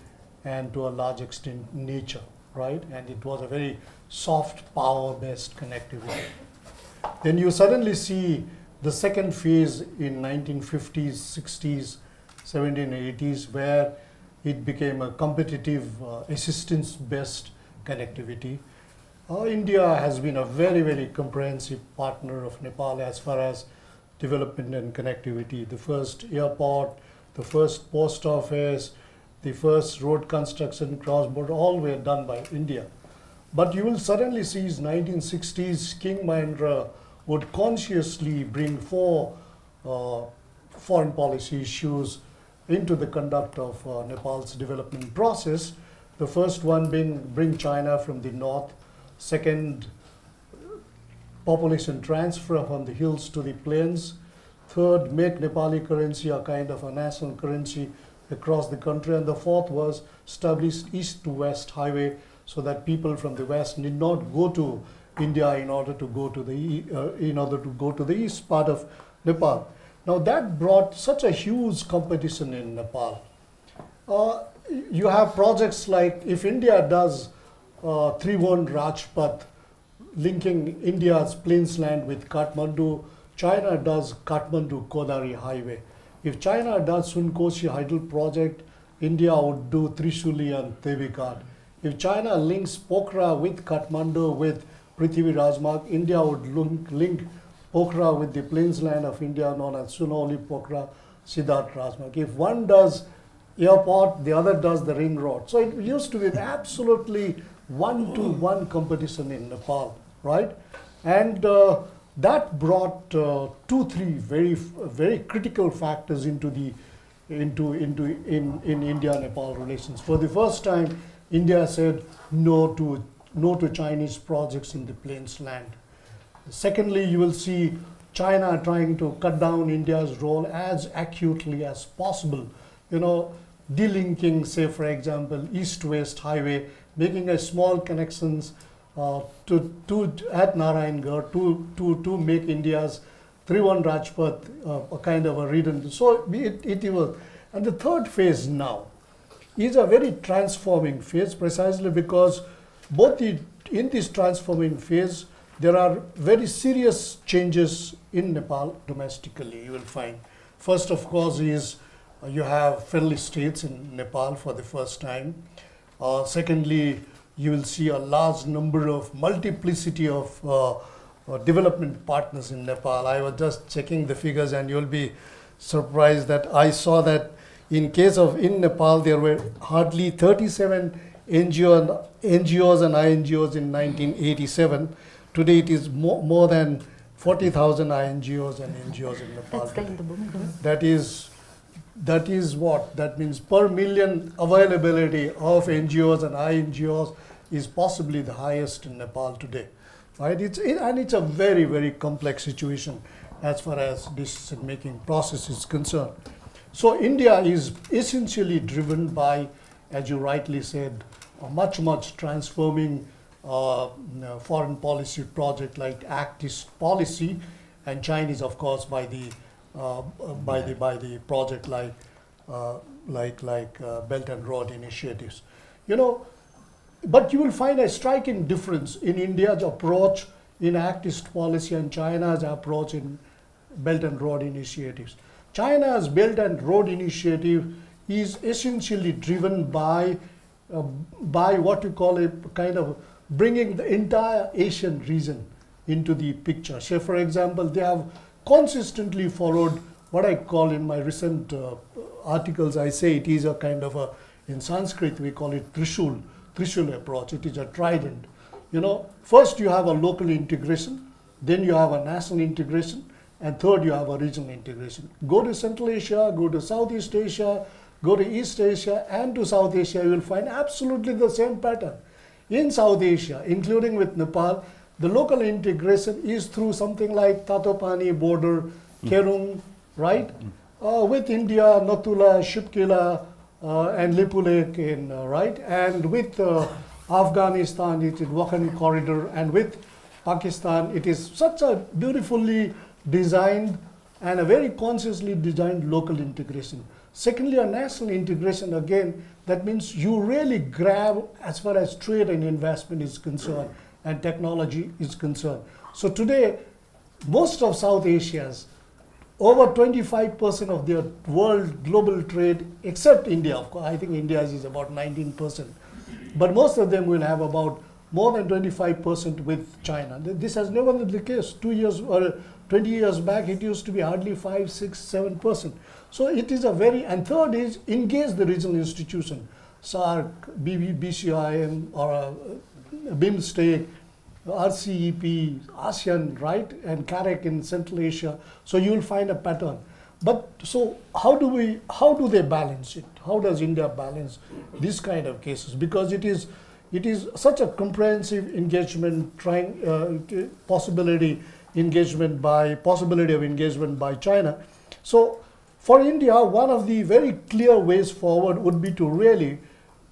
and to a large extent nature, right? And it was a very soft power-based connectivity. Then you suddenly see the second phase in 1950s, 60s, 1780s, where it became a competitive uh, assistance-based connectivity. Uh, India has been a very, very comprehensive partner of Nepal as far as development and connectivity. The first airport, the first post office, the first road construction cross-border, all were done by India. But you will suddenly see in 1960s, King Mahendra would consciously bring four uh, foreign policy issues into the conduct of uh, Nepal's development process. The first one being bring China from the north, second, population transfer from the hills to the plains, third, make Nepali currency a kind of a national currency across the country, and the fourth was establish east to west highway so that people from the west need not go to India in order to go to the uh, in order to go to the east part of Nepal. Now that brought such a huge competition in Nepal. Uh, you have projects like if India does uh, Tribhuvan Rajpath linking India's plains land with Kathmandu, China does Kathmandu Kodari Highway. If China does Sunkosi Hydel project, India would do Trishuli and Devighat. If China links Pokhara with Kathmandu with Prithvi Rajmarg, India would link, link Pokhara with the plains land of India known as Sunauli Pokhara Siddharth Rajmarg. If one does airport, the other does the ring road. So it used to be an absolutely one-to-one competition in Nepal, right? And uh, that brought uh, two, three very, very critical factors into the into into in in India-Nepal relations. For the first time, India said no to no to Chinese projects in the plains land. Secondly, you will see China trying to cut down India's role as acutely as possible. You know, delinking, say, for example, east-west highway, making a small connections uh, to, to at Narayangarh to, to, to make India's Tribhuvan Rajpath uh, a kind of a redundant. So it, it was. And the third phase now is a very transforming phase precisely because both the, in this transforming phase, there are very serious changes in Nepal domestically, you will find. First, of course, is you have federal states in Nepal for the first time. Uh, secondly, you will see a large number of multiplicity of uh, uh, development partners in Nepal. I was just checking the figures and you'll be surprised that I saw that in case of in Nepal, there were hardly 37 NGO and, NGOs and INGOs in 1987. Today it is more, more than 40,000 INGOs and NGOs in Nepal. That is that is what that means per million availability of NGOs and INGOs is possibly the highest in Nepal today, right? It's it, and it's a very very complex situation as far as decision making process is concerned. So India is essentially driven by, as you rightly said, a much, much transforming uh, foreign policy project like Act East policy, and Chinese, of course, by the uh, by the by the project like uh, like like uh, Belt and Road initiatives. You know, but you will find a striking difference in India's approach in Act East policy and China's approach in Belt and Road initiatives. China's Belt and Road initiative is essentially driven by uh, by what you call a kind of bringing the entire Asian region into the picture. Say, for example, they have consistently followed what I call in my recent uh, articles, I say it is a kind of a, in Sanskrit, we call it Trishul, Trishul approach. It is a trident. You know, first you have a local integration, then you have a national integration, and third you have a regional integration. Go to Central Asia, go to Southeast Asia, go to East Asia, and to South Asia, you will find absolutely the same pattern. In South Asia, including with Nepal, the local integration is through something like Tatopani border, mm. Kerung, right? Mm. Uh, with India, Nathu La, Shipkila, uh, and Lipulekh, in, uh, right? And with uh, Afghanistan, it is Wakhan corridor, and with Pakistan, it is such a beautifully designed and a very consciously designed local integration. Secondly, a national integration, again, that means you really grab as far as trade and investment is concerned and technology is concerned. So today, most of South Asia's over 25% of their world global trade, except India, of course, I think India is about 19%, but most of them will have about more than 25% with China. This has never been the case. Two years or 20 years back, it used to be hardly 5, 6, 7%. So it is a very, and third is engage the regional institution, SAARC, BB, BCIM, or uh, BIMSTEC, RCEP, ASEAN, right, and CAREC in Central Asia. So you will find a pattern. But so how do we, how do they balance it? How does India balance these kind of cases? Because it is, it is such a comprehensive engagement, trying uh, possibility engagement by possibility of engagement by China. So for India, one of the very clear ways forward would be to really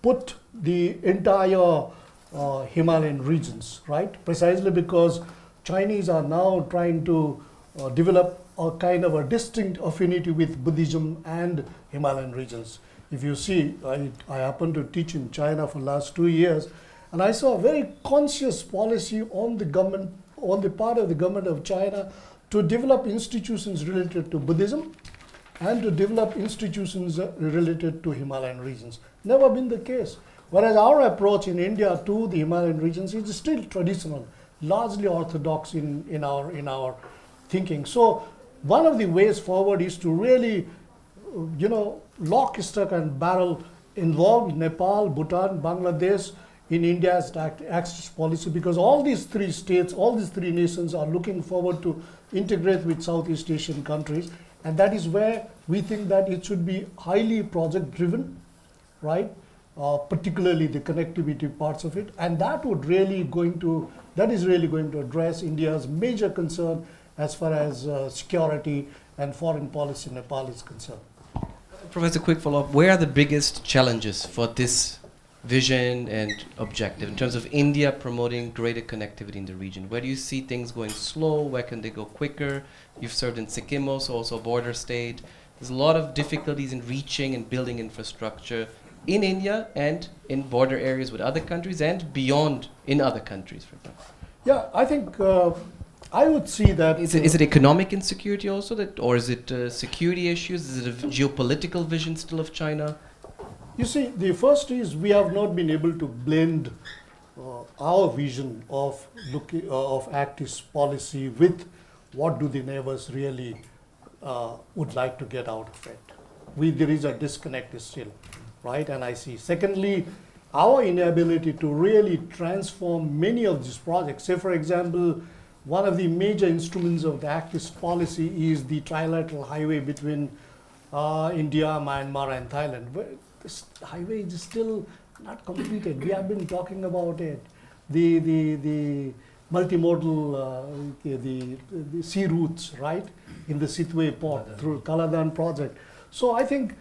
put the entire uh, Himalayan regions, right? Precisely because Chinese are now trying to uh, develop a kind of a distinct affinity with Buddhism and Himalayan regions. If you see, I, I happen to teach in China for last two years, and I saw a very conscious policy on the government, on the part of the government of China to develop institutions related to Buddhism and to develop institutions related to Himalayan regions. Never been the case. Whereas our approach in India to the Himalayan regions is still traditional, largely orthodox in, in, our, in our thinking. So one of the ways forward is to really, you know, lock, stock and barrel involve Nepal, Bhutan, Bangladesh in India's Act East policy because all these three states, all these three nations are looking forward to integrate with Southeast Asian countries. And that is where we think that it should be highly project driven, right? Uh, particularly the connectivity parts of it, and that would really going to that is really going to address India's major concern as far as uh, security and foreign policy in Nepal is concerned. Professor, quick follow-up: Where are the biggest challenges for this vision and objective in terms of India promoting greater connectivity in the region? Where do you see things going slow? Where can they go quicker? You've served in Sikkim also, also a border state. There's a lot of difficulties in reaching and building infrastructure in India and in border areas with other countries and beyond in other countries, for example? Yeah, I think uh, I would see that. Is it, is it economic insecurity also, that, or is it uh, security issues? Is it a geopolitical vision still of China? You see, the first is we have not been able to blend uh, our vision of looking uh, of Act East policy with what do the neighbors really uh, would like to get out of it. We, there is a disconnect still right? And I see. Secondly, our inability to really transform many of these projects. Say, for example, one of the major instruments of the Act East policy is the trilateral highway between uh, India, Myanmar, and Thailand. But this highway is still not completed. We have been talking about it. The, the, the multimodal, uh, the, the sea routes, right, in the Sittwe port through Kaladan project. So I think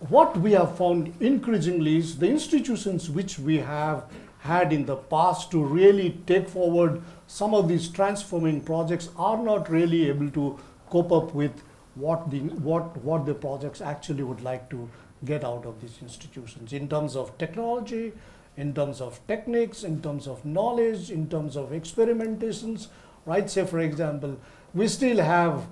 what we have found increasingly is the institutions which we have had in the past to really take forward some of these transforming projects are not really able to cope up with what the what what the projects actually would like to get out of these institutions in terms of technology in terms of techniques in terms of knowledge in terms of experimentations right? Say for example we still have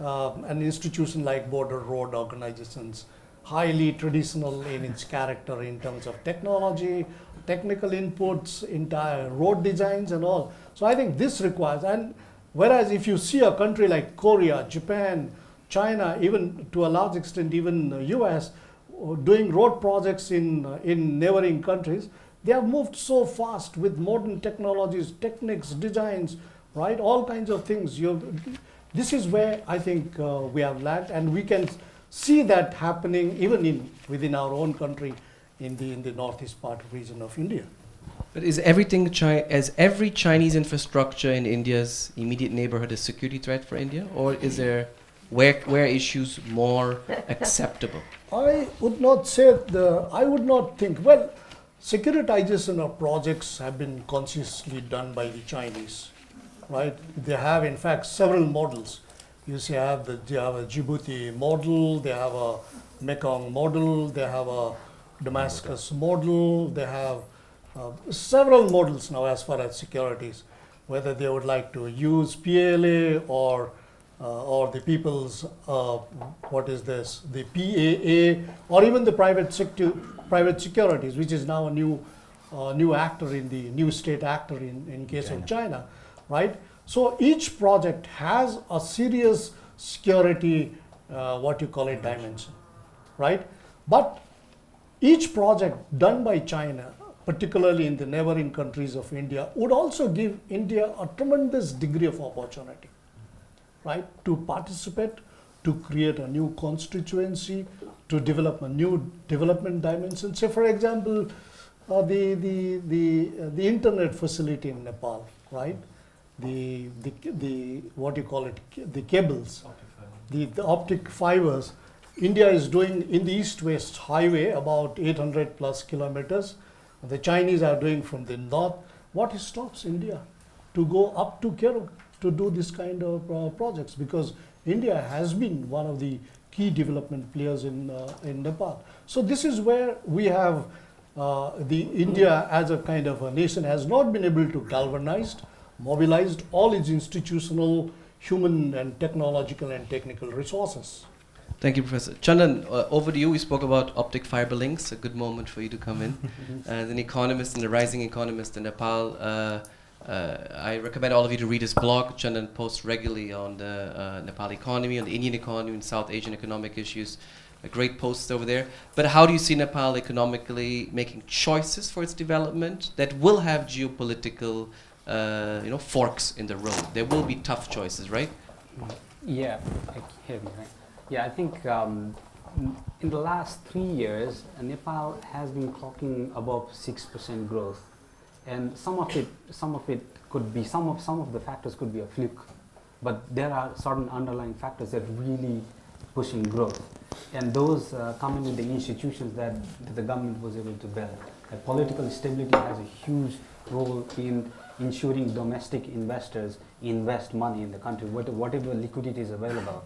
uh, an institution like Border Road Organizations, highly traditional in its character in terms of technology, technical inputs, entire road designs and all. So I think this requires, and whereas if you see a country like Korea, Japan, China, even to a large extent even the US, doing road projects in, in neighboring countries, they have moved so fast with modern technologies, techniques, designs, right? All kinds of things. You, this is where I think uh, we have lagged, and we can see that happening even in within our own country, in the in the northeast part of region of India. But is everything Chi- as every Chinese infrastructure in India's immediate neighborhood a security threat for India, or is there where where issues more acceptable? I would not say the. I would not think. Well, securitization of projects have been consciously done by the Chinese, right? They have, in fact, several models. You see, have the they have a Djibouti model, they have a Mekong model, they have a Damascus model, they have uh, several models now as far as securities, whether they would like to use PLA or uh, or the people's uh, what is this the PAA or even the private sector private securities, which is now a new uh, new actor in the new state actor in, in case of China, right? So each project has a serious security, uh, what you call it, dimension, right? But each project done by China, particularly in the neighboring countries of India, would also give India a tremendous degree of opportunity, right? To participate, to create a new constituency, to develop a new development dimension. Say, for example, uh, the, the, the, uh, the internet facility in Nepal, right? The, the, the, what you call it, the cables, the, the optic fibers. India is doing in the east-west highway about 800 plus kilometers. The Chinese are doing from the north. What stops India to go up to Kerala to do this kind of uh, projects? Because India has been one of the key development players in, uh, in Nepal. So this is where we have uh, the India as a kind of a nation has not been able to galvanize, mobilized all its institutional, human and technological and technical resources. Thank you, Professor. Chandan, uh, over to you. We spoke about optic fiber links. A good moment for you to come in. As an economist and a rising economist in Nepal, uh, uh, I recommend all of you to read his blog. Chandan posts regularly on the uh, Nepal economy, on the Indian economy, and South Asian economic issues. A great posts over there. But how do you see Nepal economically making choices for its development that will have geopolitical, uh, you know, forks in the road? There will be tough choices, right? Yeah, I hear? Yeah, I think um, in the last three years, Nepal has been clocking above six percent growth, and some of it, some of it could be some of some of the factors could be a fluke, but there are certain underlying factors that really pushing growth, and those uh, come in with the institutions that, that the government was able to build. Political stability has a huge role in ensuring domestic investors invest money in the country, whatever liquidity is available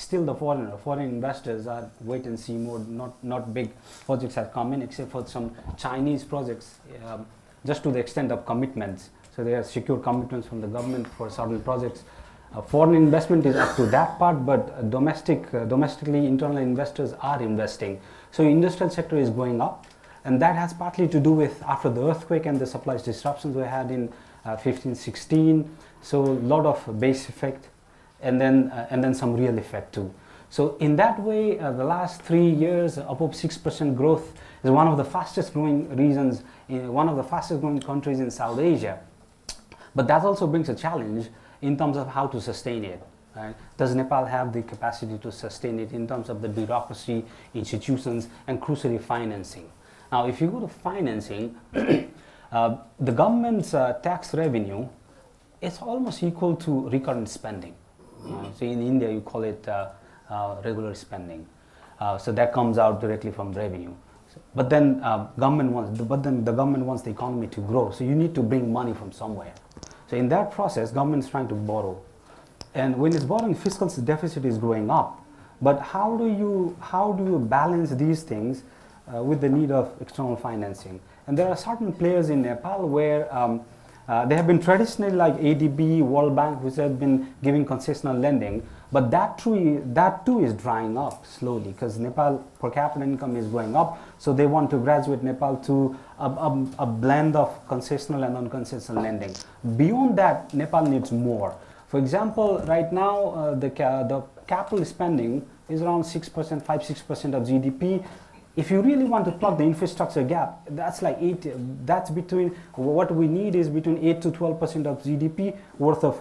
still the foreigner, foreign investors are wait and see mode. Not not big projects have come in except for some Chinese projects, um, just to the extent of commitments. So they have secure commitments from the government for certain projects. Uh, foreign investment is up to that part, but uh, domestic, uh, domestically internal investors are investing. So industrial sector is going up, and that has partly to do with after the earthquake and the supply disruptions we had in uh, 15, 16. So a lot of base effect and then uh, and then some real effect too. So in that way, uh, the last three years, above six percent growth is one of the fastest growing regions, in one of the fastest growing countries in South Asia. But that also brings a challenge in terms of how to sustain it. Right? Does Nepal have the capacity to sustain it in terms of the bureaucracy, institutions, and crucially financing? Now, if you go to financing, uh, the government's uh, tax revenue is almost equal to recurrent spending. Uh, so in India, you call it uh, uh, regular spending. so that comes out directly from revenue. So, but then government wants, but then the government wants the economy to grow. So you need to bring money from somewhere. So in that process, government is trying to borrow, and when it's borrowing, fiscal deficit is growing up. But how do you how do you balance these things uh, with the need of external financing? And there are certain players in Nepal where um, Uh, they have been traditionally like ADB, World Bank, which have been giving concessional lending, but that too, that too is drying up slowly because Nepal per capita income is going up. So they want to graduate Nepal to a, a, a blend of concessional and non-concessional lending. Beyond that, Nepal needs more. For example, right now uh, the, ca the capital spending is around 6%, 5 6% of GDP. If you really want to plug the infrastructure gap, that's like eight, that's between, what we need is between 8 to 12% of GDP worth of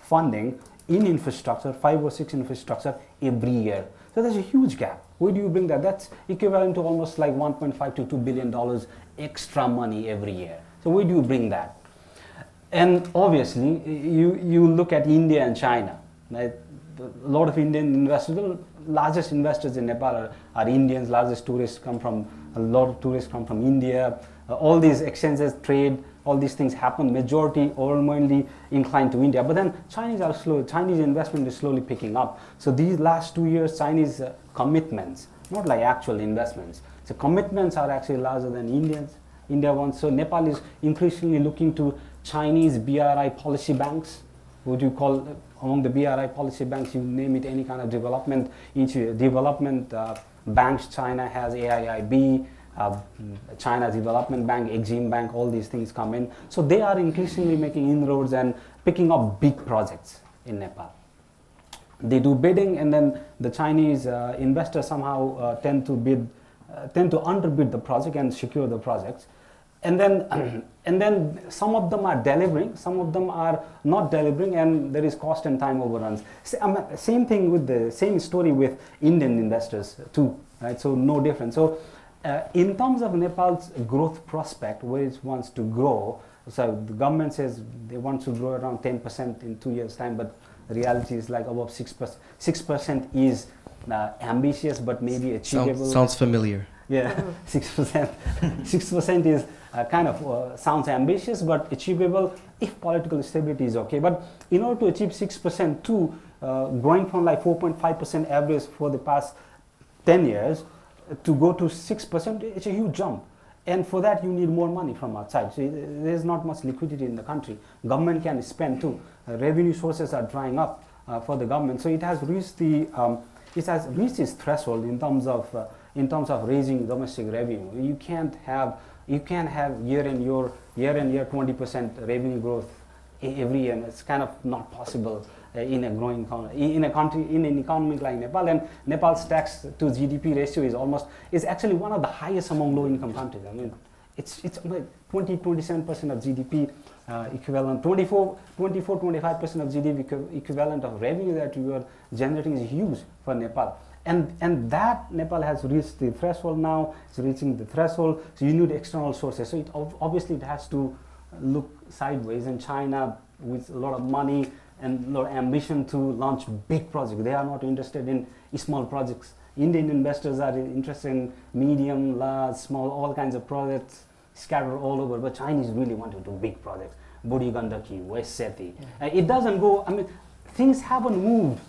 funding in infrastructure, five or six infrastructure every year. So there's a huge gap. Where do you bring that? That's equivalent to almost like 1.5 to 2 billion dollars extra money every year. So where do you bring that? And obviously, you, you look at India and China. Right? A lot of Indian investors, largest investors in Nepal are, are Indians, largest tourists come from, a lot of tourists come from India. Uh, all these exchanges, trade, all these things happen, majority overwhelmingly inclined to India. But then Chinese are slow, Chinese investment is slowly picking up. So these last two years, Chinese uh, commitments, not like actual investments. So commitments are actually larger than Indians, India ones. So Nepal is increasingly looking to Chinese BRI policy banks. What you call among the BRI policy banks, you name it any kind of development, each development uh, banks, China has AIIB, uh, China Development Bank, Exim Bank, all these things come in. So they are increasingly making inroads and picking up big projects in Nepal. They do bidding, and then the Chinese uh, investors somehow uh, tend to bid, uh, tend to underbid the project and secure the projects. And then, and then some of them are delivering, some of them are not delivering, and there is cost and time overruns. Same thing with the same story with Indian investors too, right? So no difference. So uh, in terms of Nepal's growth prospect, where it wants to grow, so the government says they want to grow around 10% in two years' time, but reality is like above 6%. 6% is uh, ambitious, but maybe achievable. Sounds, sounds familiar. Yeah, 6%. 6% is uh, kind of uh, sounds ambitious, but achievable if political stability is okay. But in order to achieve 6% too, uh, growing from like 4.5% average for the past 10 years, to go to 6%, it's a huge jump. And for that, you need more money from outside. So there's not much liquidity in the country. Government can spend too. Uh, revenue sources are drying up uh, for the government. So it has reached the um, it has reached its threshold in terms of uh, in terms of raising domestic revenue. You can't have you can't have year and year year and year 20% revenue growth every year. It's kind of not possible uh, in a growing in a country in an economy like Nepal and Nepal's tax to GDP ratio is almost is actually one of the highest among low income countries. I mean it's it's like 20 27 percent of GDP uh, equivalent 24 24 25 percent of GDP equivalent of revenue that you are generating is huge for Nepal and and that Nepal has reached the threshold now it's reaching the threshold so you need external sources so it obviously it has to look sideways and China with a lot of money and a lot of ambition to launch big projects. They are not interested in small projects. Indian investors are interested in medium, large, small, all kinds of projects scattered all over. But Chinese really want to do big projects. Buri Gandaki, West Seti. Yeah. Uh, it doesn't go, I mean, things haven't moved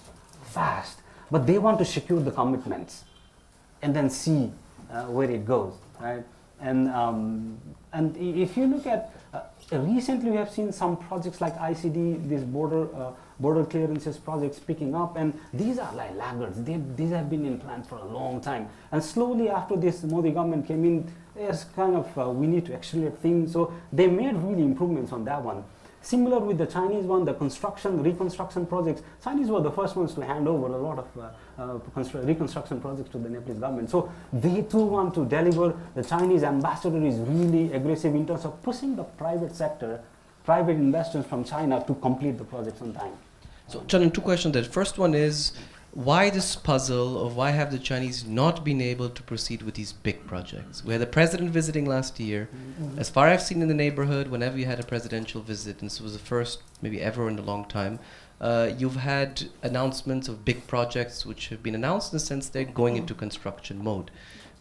fast, but they want to secure the commitments and then see uh, where it goes, right? And, um, and if you look at recently we have seen some projects like ICD, these border uh, border clearances projects picking up, and these are like laggards. They, these have been in plan for a long time, and slowly after this Modi government came in, it's kind of uh, we need to accelerate things. So they made really improvements on that one. Similar with the Chinese one, the construction, reconstruction projects, Chinese were the first ones to hand over a lot of uh, uh, reconstruction projects to the Nepalese government. So they too want to deliver. The Chinese ambassador is really aggressive in terms of pushing the private sector, private investors from China to complete the projects on time. So, Chandan, two questions. The first one is why this puzzle of why have the Chinese not been able to proceed with these big projects? We had the president visiting last year. Mm-hmm. As far as I've seen in the neighborhood, whenever you had a presidential visit, and this was the first maybe ever in a long time, uh, you've had announcements of big projects which have been announced in the sense they're going into construction mode.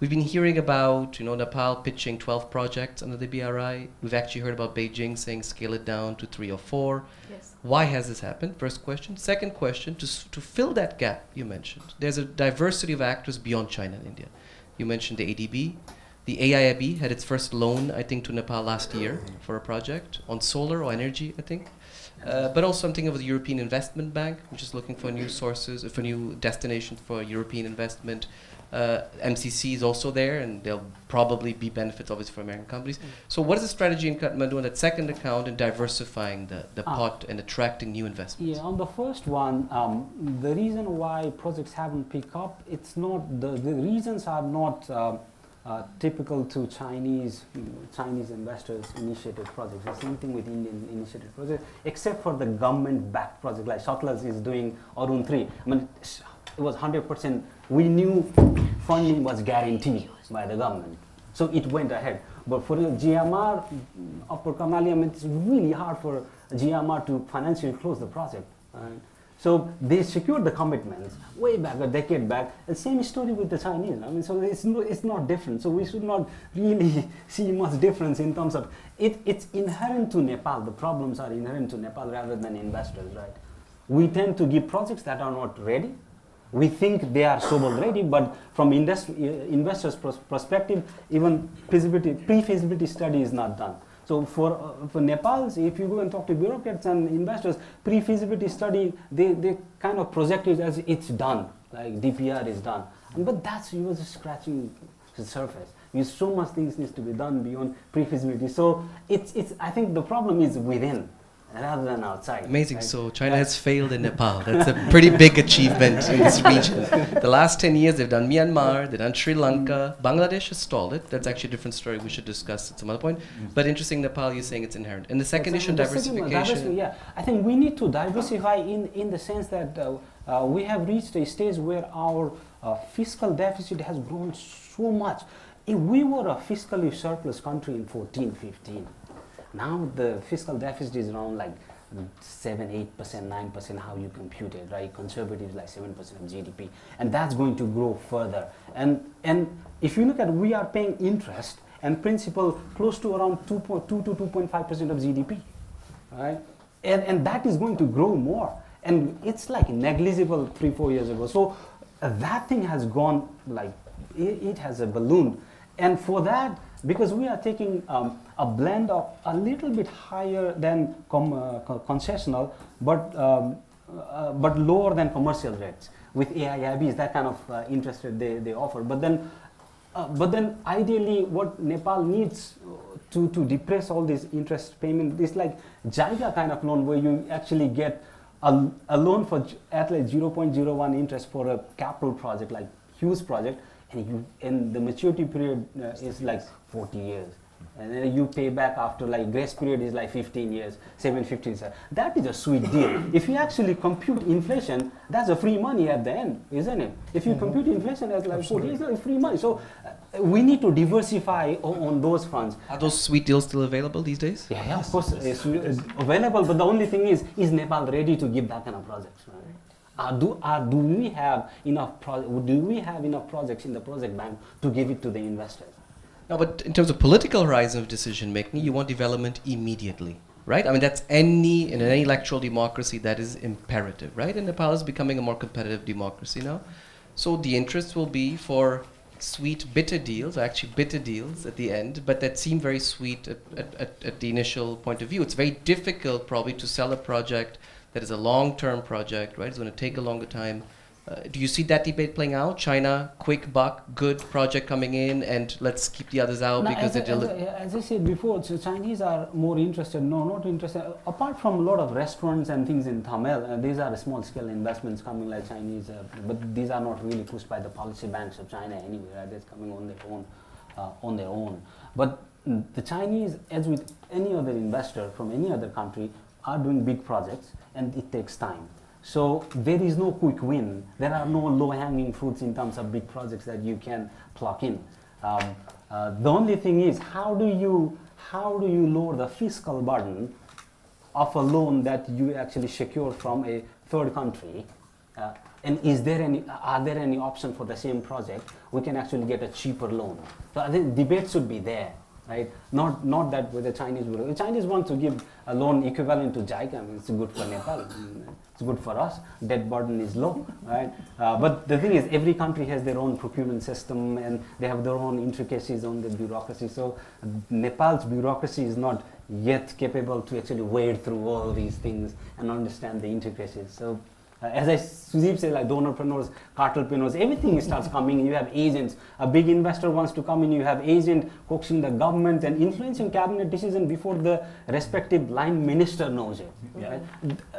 We've been hearing about, you know, Nepal pitching 12 projects under the BRI. We've actually heard about Beijing saying scale it down to three or four. Yes. Why has this happened? First question. Second question, to, to fill that gap you mentioned, there's a diversity of actors beyond China and India. You mentioned the ADB, The AIIB had its first loan, I think, to Nepal last year for a project on solar or energy, I think. Uh, but also I'm thinking of the European Investment Bank, which is looking for new sources, for new destinations for European investment. Uh, MCC is also there, and there'll probably be benefits, obviously, for American companies. Mm. So, what is the strategy in Kathmandu on that second account in diversifying the, the Ah. pot and attracting new investments? Yeah, on the first one, um, the reason why projects haven't picked up, it's not the, the reasons are not uh, uh, typical to Chinese Chinese investors initiated projects. The same thing with Indian initiated projects, except for the government-backed project like Shotlas is doing Arun 3. I mean, it was 100%. We knew funding was guaranteed by the government, so it went ahead. But for the GMR, Upper Karnali, I mean, it's really hard for GMR to financially close the project. right? So they secured the commitments way back, a decade back. The same story with the Chinese. I mean, so it's, no, it's not different. So we should not really see much difference in terms of it. It's inherent to Nepal. The problems are inherent to Nepal rather than investors, right? We tend to give projects that are not ready. We think they are so ready, but from uh, investors' perspective, even feasibility, pre-feasibility study is not done. So for, uh, for Nepal's, if you go and talk to bureaucrats and investors, pre-feasibility study, they, they kind of project it as it's done, like DPR is done. But that's, you were just scratching the surface. You so much things needs to be done beyond pre-feasibility. So it's, it's, I think the problem is within rather than outside. Amazing. right? So China has failed in Nepal. That's a pretty big achievement in this region. The last 10 years, they've done Myanmar, they've done Sri Lanka. Bangladesh has stalled it. That's actually a different story we should discuss at some other point. But interesting, Nepal, you're saying it's inherent. And the second issue, diversification. diversity, yeah, I think we need to diversify in, in the sense that uh, uh, we have reached a stage where our uh, fiscal deficit has grown so much. If we were a fiscally surplus country in 14, 15, now the fiscal deficit is around like 7, 8%, 9%, how you compute it, right? Conservative is like 7% of GDP. And that's going to grow further. And, and if you look at we are paying interest and principal close to around 2.2 to 2.5% of GDP, right? And, and that is going to grow more. And it's like negligible three, four years ago. So uh, that thing has gone like, it, it has a balloon. And for that, because we are taking um, a blend of a little bit higher than uh, concessional, but um, uh, but lower than commercial rates. With AIIBs, that kind of uh, interest rate they, they offer. But then, uh, but then ideally, what Nepal needs uh, to, to depress all this interest payment is like JICA kind of loan where you actually get a, a loan for at like 0.01 interest for a capital project, like huge project, and you and the maturity period uh, is like 40 years and then you pay back after like grace period is like 15 years 7 15 years. that is a sweet deal if you actually compute inflation that's a free money at the end isn't it if you compute inflation as like 40 it's like free money so uh, we need to diversify on, on those fronts Are those sweet deals still available these days? yeah, yeah, of course, it's, it's available. But the only thing is, is Nepal ready to give that kind of projects? Right? Uh, do, uh, do we have enough? Pro- do we have enough projects in the project bank to give it to the investors? No, but in terms of political horizon of decision making, you want development immediately, right? I mean, that's any in any electoral democracy that is imperative, right? And Nepal is becoming a more competitive democracy now, so the interest will be for sweet bitter deals, or actually bitter deals at the end, but that seem very sweet at, at, at, at the initial point of view. It's very difficult probably to sell a project that is a long-term project, right? It's going to take a longer time. Uh, do you see that debate playing out? China, quick buck, good project coming in, and let's keep the others out No, because as, they I, as, I, as I said before, so Chinese are more interested. No, not interested. Apart from a lot of restaurants and things in Thamel, uh, these are small-scale investments coming like Chinese, uh, but these are not really pushed by the policy banks of China anyway. Right? It's coming on their own, uh, on their own. But the Chinese, as with any other investor from any other country, are doing big projects, and it takes time. So there is no quick win. There are no low-hanging fruits in terms of big projects that you can pluck in. Um, uh, the only thing is, how do you how do you lower the fiscal burden of a loan that you actually secure from a third country? Uh, and is there any are there any option for the same project we can actually get a cheaper loan? So I think debate should be there. Right? Not not that with the Chinese bureaucracy. The Chinese want to give a loan equivalent to JICA. I mean, it's good for Nepal. It's good for us. Debt burden is low, right? Uh, but the thing is, every country has their own procurement system and they have their own intricacies on the bureaucracy. So Nepal's bureaucracy is not yet capable to actually wade through all these things and understand the intricacies. So uh, as I Sujeev said, like donorpreneurs, cartelpreneurs, everything starts coming. You have agents. A big investor wants to come in. You have agent coaxing the government and influencing cabinet decision before the respective line minister knows it. Yeah.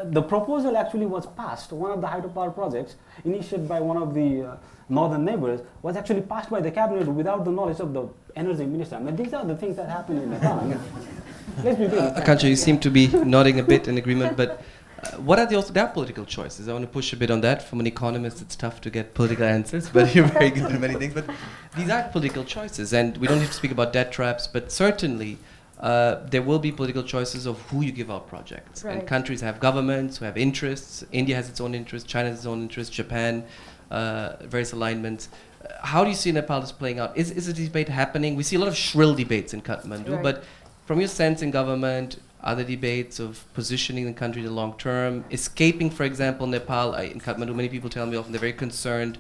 The proposal actually was passed. One of the hydropower projects, initiated by one of the uh, northern neighbors, was actually passed by the cabinet without the knowledge of the energy minister. I mean, these are the things that happen in Nepal. Let's be real. Akansha, you seem to be nodding a bit in agreement, but uh, what are the also their political choices? I want to push a bit on that. From an economist, it's tough to get political answers, but you're very good at many things. But these are political choices, and we don't need to speak about debt traps, but certainly uh, there will be political choices of who you give out projects. Right. And countries have governments who have interests. India has its own interests. China has its own interests. Japan, uh, various alignments. Uh, how do you see Nepal is playing out? Is, is a debate happening? We see a lot of shrill debates in Kathmandu, Right. but from your sense in government, other debates of positioning the country in the long term, escaping, for example, Nepal. I, in Kathmandu, many people tell me often they're very concerned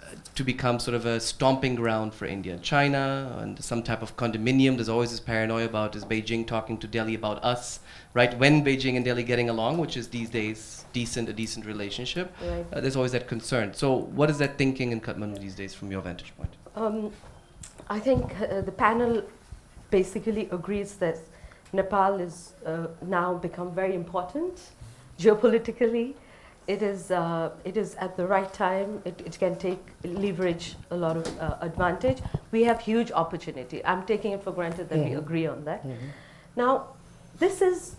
uh, to become sort of a stomping ground for India and China and some type of condominium. There's always this paranoia about is Beijing talking to Delhi about us, right? When Beijing and Delhi getting along, which is these days decent, a decent relationship. Right. Uh, there's always that concern. So, what is that thinking in Kathmandu these days from your vantage point? Um, I think uh, the panel basically agrees that Nepal is uh, now become very important geopolitically. It is, uh, it is at the right time. It, it can take leverage a lot of uh, advantage. We have huge opportunity. I'm taking it for granted that we Mhm. agree on that. Now, this is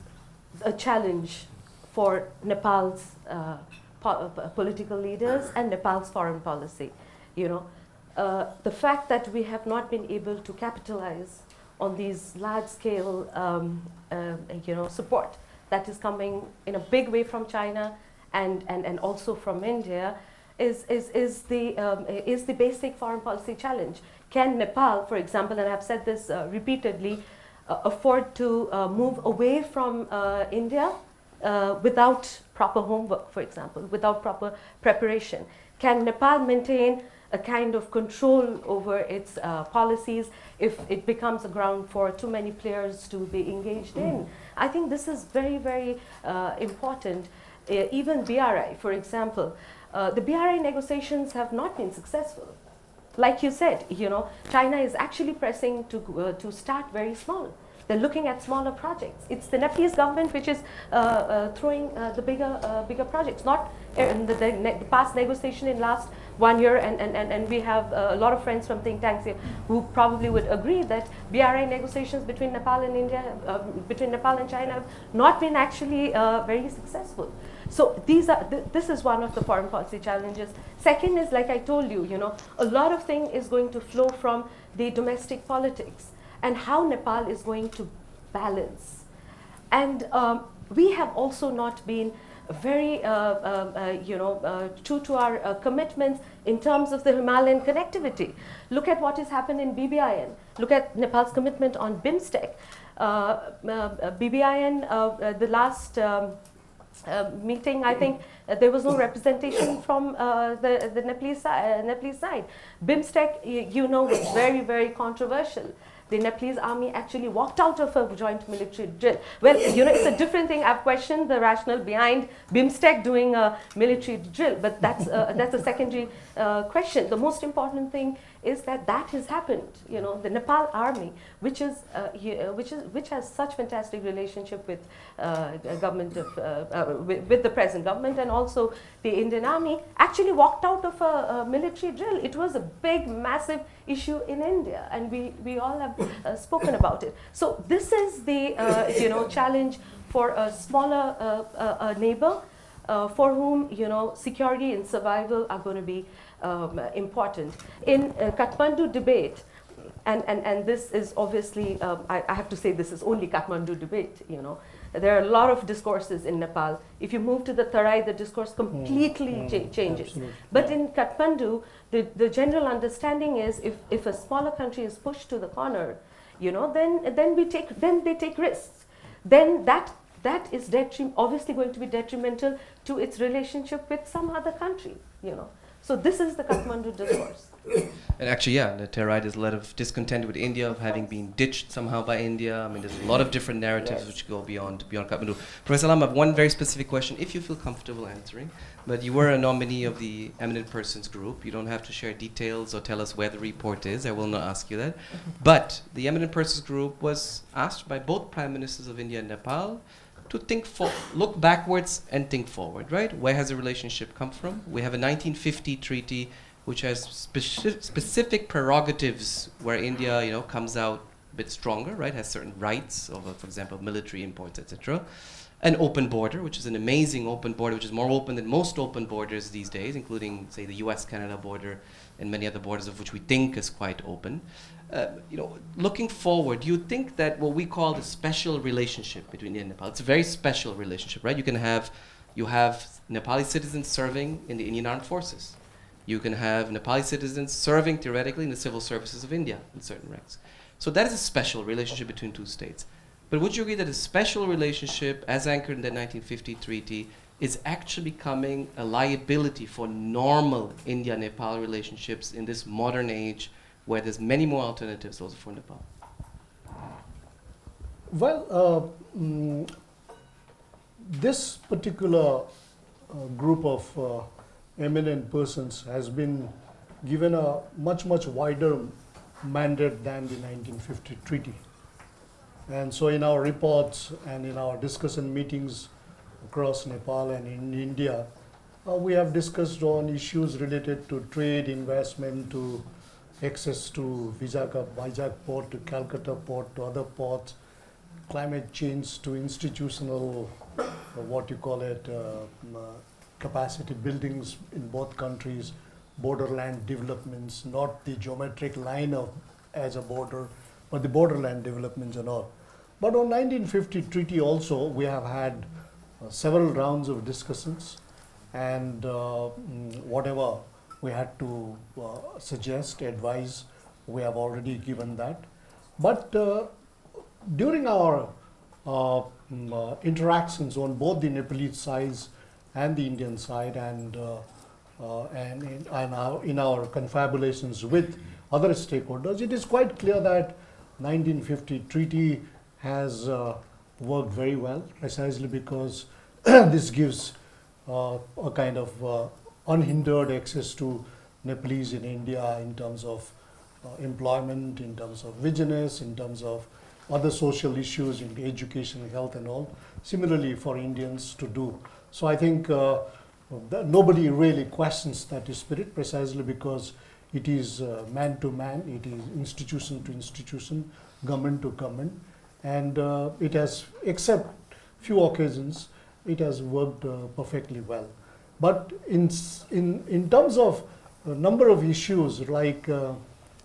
a challenge for Nepal's uh, po- uh, political leaders and Nepal's foreign policy. You know, uh, the fact that we have not been able to capitalize on these large-scale, um, uh, you know, support that is coming in a big way from China and, and, and also from India is, is, is, the, um, is the basic foreign policy challenge. Can Nepal, for example, and I've said this uh, repeatedly, uh, afford to uh, move away from uh, India uh, without proper homework, for example, without proper preparation? Can Nepal maintain a kind of control over its uh, policies if it becomes a ground for too many players to be engaged in? I think this is very, very uh, important. Uh, even BRI, for example, uh, the BRI negotiations have not been successful like you said, you know, China is actually pressing to, uh, to start very small. They're looking at smaller projects. It's the Nepalese government which is uh, uh, throwing uh, the bigger, uh, bigger projects. Not in the, the, ne- the past negotiation in last one year, and, and, and, and we have a lot of friends from think tanks here who probably would agree that BRI negotiations between Nepal and India, uh, between Nepal and China, have not been actually uh, very successful. So these are th- this is one of the foreign policy challenges. Second is like I told you, you know, a lot of thing is going to flow from the domestic politics and how Nepal is going to balance. And um, we have also not been very, uh, uh, uh, you know, true to our commitments in terms of the Himalayan connectivity. Look at what has happened in BBIN. Look at Nepal's commitment on BIMSTEC. BBIN, the last um, uh, meeting, I think uh, there was no representation from uh, the, the Nepalese, Nepalese side. BIMSTEC, y- you know, was very, very controversial. The Nepalese army actually walked out of a joint military drill. Well, you know, it's a different thing. I've questioned the rationale behind BIMSTEC doing a military drill, but that's, uh, that's a secondary uh, question. The most important thing is that that has happened. You know, the Nepal army, which is, uh, uh, which is, which has such fantastic relationship with uh, the government of, uh, uh, with, with the present government and also the Indian army, actually walked out of a, a military drill. It was a big, massive issue in India, and we, we all have spoken about it. So this is the you know challenge for a smaller neighbor uh, for whom you know security and survival are going to be um, important. In uh, Kathmandu debate, and, and, and this is obviously, um, I, I have to say this is only Kathmandu debate, you know. There are a lot of discourses in Nepal. If you move to the Tarai, the discourse completely mm, cha- changes. absolutely. But in Kathmandu, the, the general understanding is if, if a smaller country is pushed to the corner, you know, then, then, we take, then they take risks. Then that, that is obviously going to be detrimental to its relationship with some other country, you know. So this is the Kathmandu discourse. And actually, yeah, the right is a lot of discontent with India of having been ditched somehow by India. I mean, there's a lot of different narratives Yes. which go beyond beyond Kathmandu. Professor Lam, I have one very specific question, if you feel comfortable answering. But you were a nominee of the Eminent Persons Group. You don't have to share details or tell us where the report is. I will not ask you that. But the Eminent Persons Group was asked by both prime ministers of India and Nepal to think for look backwards and think forward, right? Where has the relationship come from? We have a 1950 treaty which has speci- specific prerogatives where India, you know, comes out a bit stronger, right? Has certain rights over, for example, military imports, etc. An open border, which is an amazing open border, which is more open than most open borders these days, including, say, the U.S.-Canada border and many other borders of which we think is quite open. Uh, you know, looking forward, you think that what we call the special relationship between India and Nepal, it's a very special relationship, right? You can have, you have Nepali citizens serving in the Indian armed forces. You can have Nepali citizens serving theoretically in the civil services of India in certain ranks. So that is a special relationship between two states. But would you agree that a special relationship, as anchored in the 1950 treaty, is actually becoming a liability for normal India-Nepal relationships in this modern age where there's many more alternatives also for Nepal? Well, uh, mm, this particular uh, group of uh, eminent persons has been given a much, much wider mandate than the 1950 treaty. And so, in our reports and in our discussion meetings across Nepal and in India, uh, we have discussed on issues related to trade, investment, to access to Vizag, Vizag port, to Calcutta port, to other ports, climate change, to institutional, uh, what you call it, uh, uh, capacity buildings in both countries, borderland developments, not the geometric line of as a border, but the borderland developments and all. But on 1950 treaty also, we have had uh, several rounds of discussions, and uh, whatever we had to uh, suggest, advise, we have already given that. But uh, during our uh, mm, uh, interactions on both the Nepalese sides and the Indian side, and uh, uh, and in, our, in our confabulations with other stakeholders, it is quite clear that 1950 treaty has worked very well, precisely because this gives a kind of unhindered access to Nepalese in India in terms of uh, employment, in terms of business, in terms of other social issues in education, health, and all. Similarly, for Indians to do. So I think uh, nobody really questions that spirit precisely because it is uh, man to man, it is institution to institution, government to government, and uh, it has, except few occasions, it has worked uh, perfectly well. But in, in, in terms of a number of issues like uh,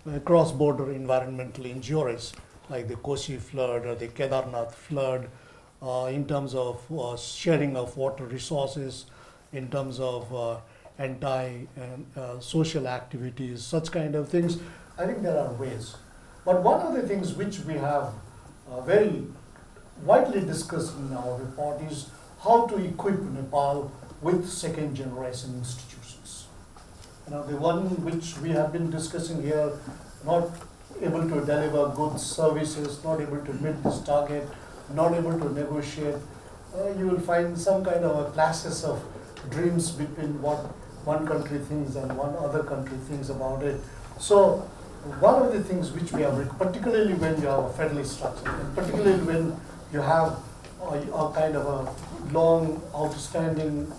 uh, cross-border environmental injuries, like the Kosi flood or the Kedarnath flood, uh, in terms of uh, sharing of water resources, in terms of uh, anti-social activities, such kind of things, I think there are ways. But one of the things which we have uh, very widely discussed in our report is how to equip Nepal with second generation institutions. Know, the one which we have been discussing here, not able to deliver good services, not able to meet this target, not able to negotiate, uh, you will find some kind of a clashes of dreams between what one country thinks and one other country thinks about it. So one of the things which we have, particularly when you have a federal structure, and particularly when you have a, a kind of a long, outstanding,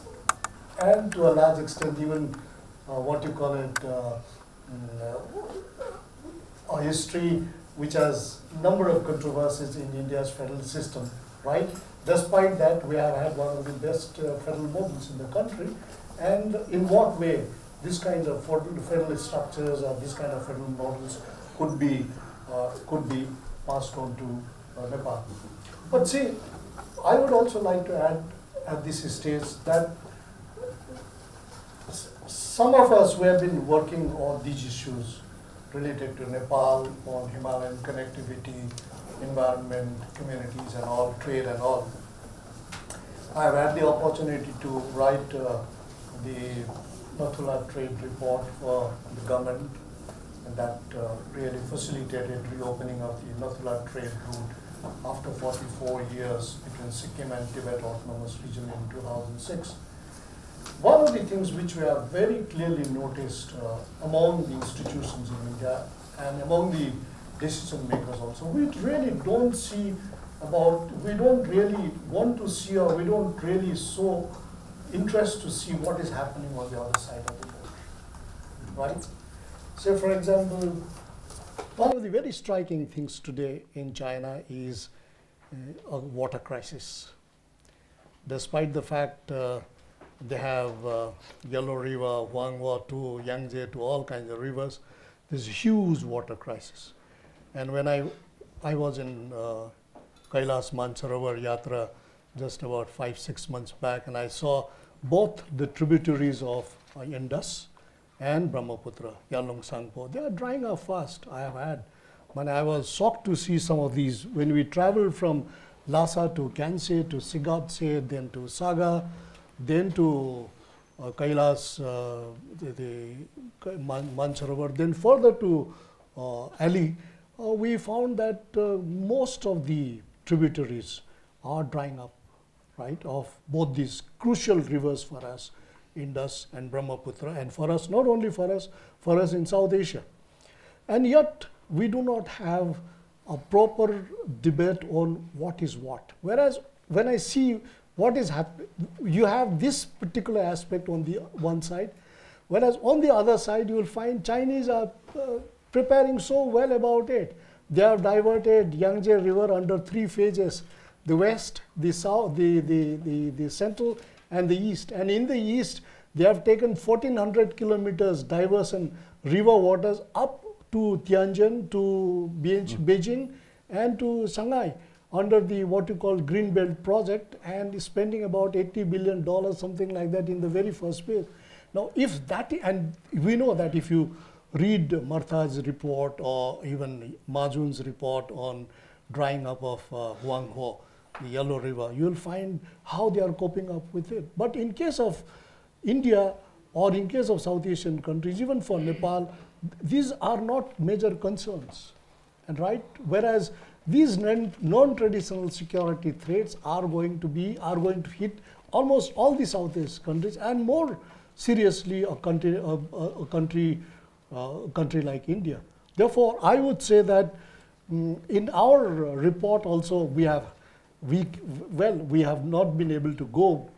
and to a large extent even uh, what you call it, uh, mm, uh, a history which has number of controversies in India's federal system, right? Despite that, we have had one of the best uh, federal models in the country. And in what way this kind of federal structures or this kind of federal models could be uh, could be passed on to uh, Nepal. But see, I would also like to add at this stage that some of us who have been working on these issues related to Nepal on Himalayan connectivity, environment, communities and all, trade and all. I have had the opportunity to write uh, the Nathu La trade report for the government and that uh, really facilitated reopening of the Nathu La trade route after 44 years between Sikkim and Tibet Autonomous Region in 2006. One of the things which we have very clearly noticed uh, among the institutions in India and among the decision makers also, we really don't see about, we don't really want to see or we don't really show interest to see what is happening on the other side of the border, right? So for example, one of the very striking things today in China is uh, a water crisis. Despite the fact uh, they have uh, Yellow River, Huanghe to Yangtze to all kinds of rivers, there's a huge water crisis. And when I, I was in uh, Kailas Mansarovar Yatra just about five, six months back, and I saw both the tributaries of uh, Indus and Brahmaputra, Yarlung Tsangpo, they are drying up fast. I have had. When I was shocked to see some of these. When we traveled from Lhasa to Gyantse to Shigatse, then to Saga, then to uh, Kailas, uh, the, the Mansarovar, then further to uh, Ali, uh, we found that uh, most of the tributaries are drying up, right, of both these crucial rivers for us, Indus and Brahmaputra, and for us, not only for us, for us in South Asia. And yet, we do not have a proper debate on what is what. Whereas, when I see what is happening, you have this particular aspect on the one side, whereas on the other side, you will find Chinese are uh, preparing so well about it. They have diverted Yangtze River under three phases, the west, the south, the, the, the, the central, and the east. And in the east, they have taken 1400 kilometers diversion river waters up to Tianjin, to mm. Beijing, and to Shanghai under the what you call Green Belt project and spending about 80 billion dollars, something like that, in the very first phase. Now, if that, and we know that if you read Martha's report or even Majun's report on drying up of uh, Huanghe, the Yellow River, you will find how they are coping up with it. But in case of India or in case of South Asian countries, even for Nepal, these are not major concerns, and right? Whereas these non-traditional security threats are going to be are going to hit almost all the Southeast countries, and more seriously a country a, a country uh, country like India. Therefore, I would say that um, in our report also we have we well we have not been able to go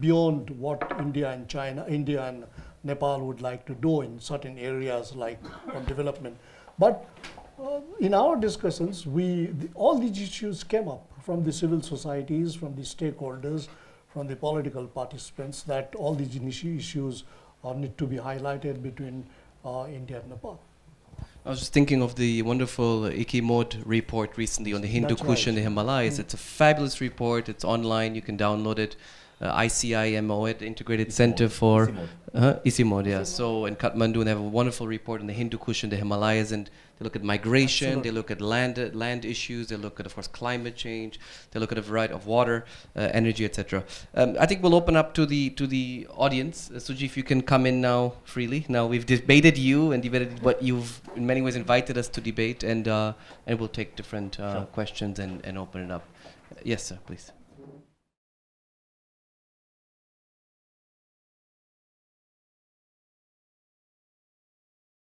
beyond what India and China, India and Nepal would like to do in certain areas like development. But uh, in our discussions, we the, all these issues came up from the civil societies, from the stakeholders, from the political participants that all these issues are need to be highlighted between uh, India and Nepal. I was just thinking of the wonderful ICIMOD report recently on the Hindu Kush right. and the Himalayas. Mm. It's a fabulous report. It's online. You can download it uh, ICIMO, Integrated ICIMOD. Center for ICIMOD. Uh, ICIMOD, yeah. So in Kathmandu, and they have a wonderful report on the Hindu Kush and the Himalayas, and they look at migration, Absolutely. they look at land land issues, they look at, of course, climate change, they look at a variety of water, uh, energy, etc. Um, I think we'll open up to the to the audience. Uh, Suji, if you can come in now freely. Now we've debated you and debated what you've in many ways invited us to debate, and uh, and we'll take different uh, sure. questions and, and open it up. yes, sir, please.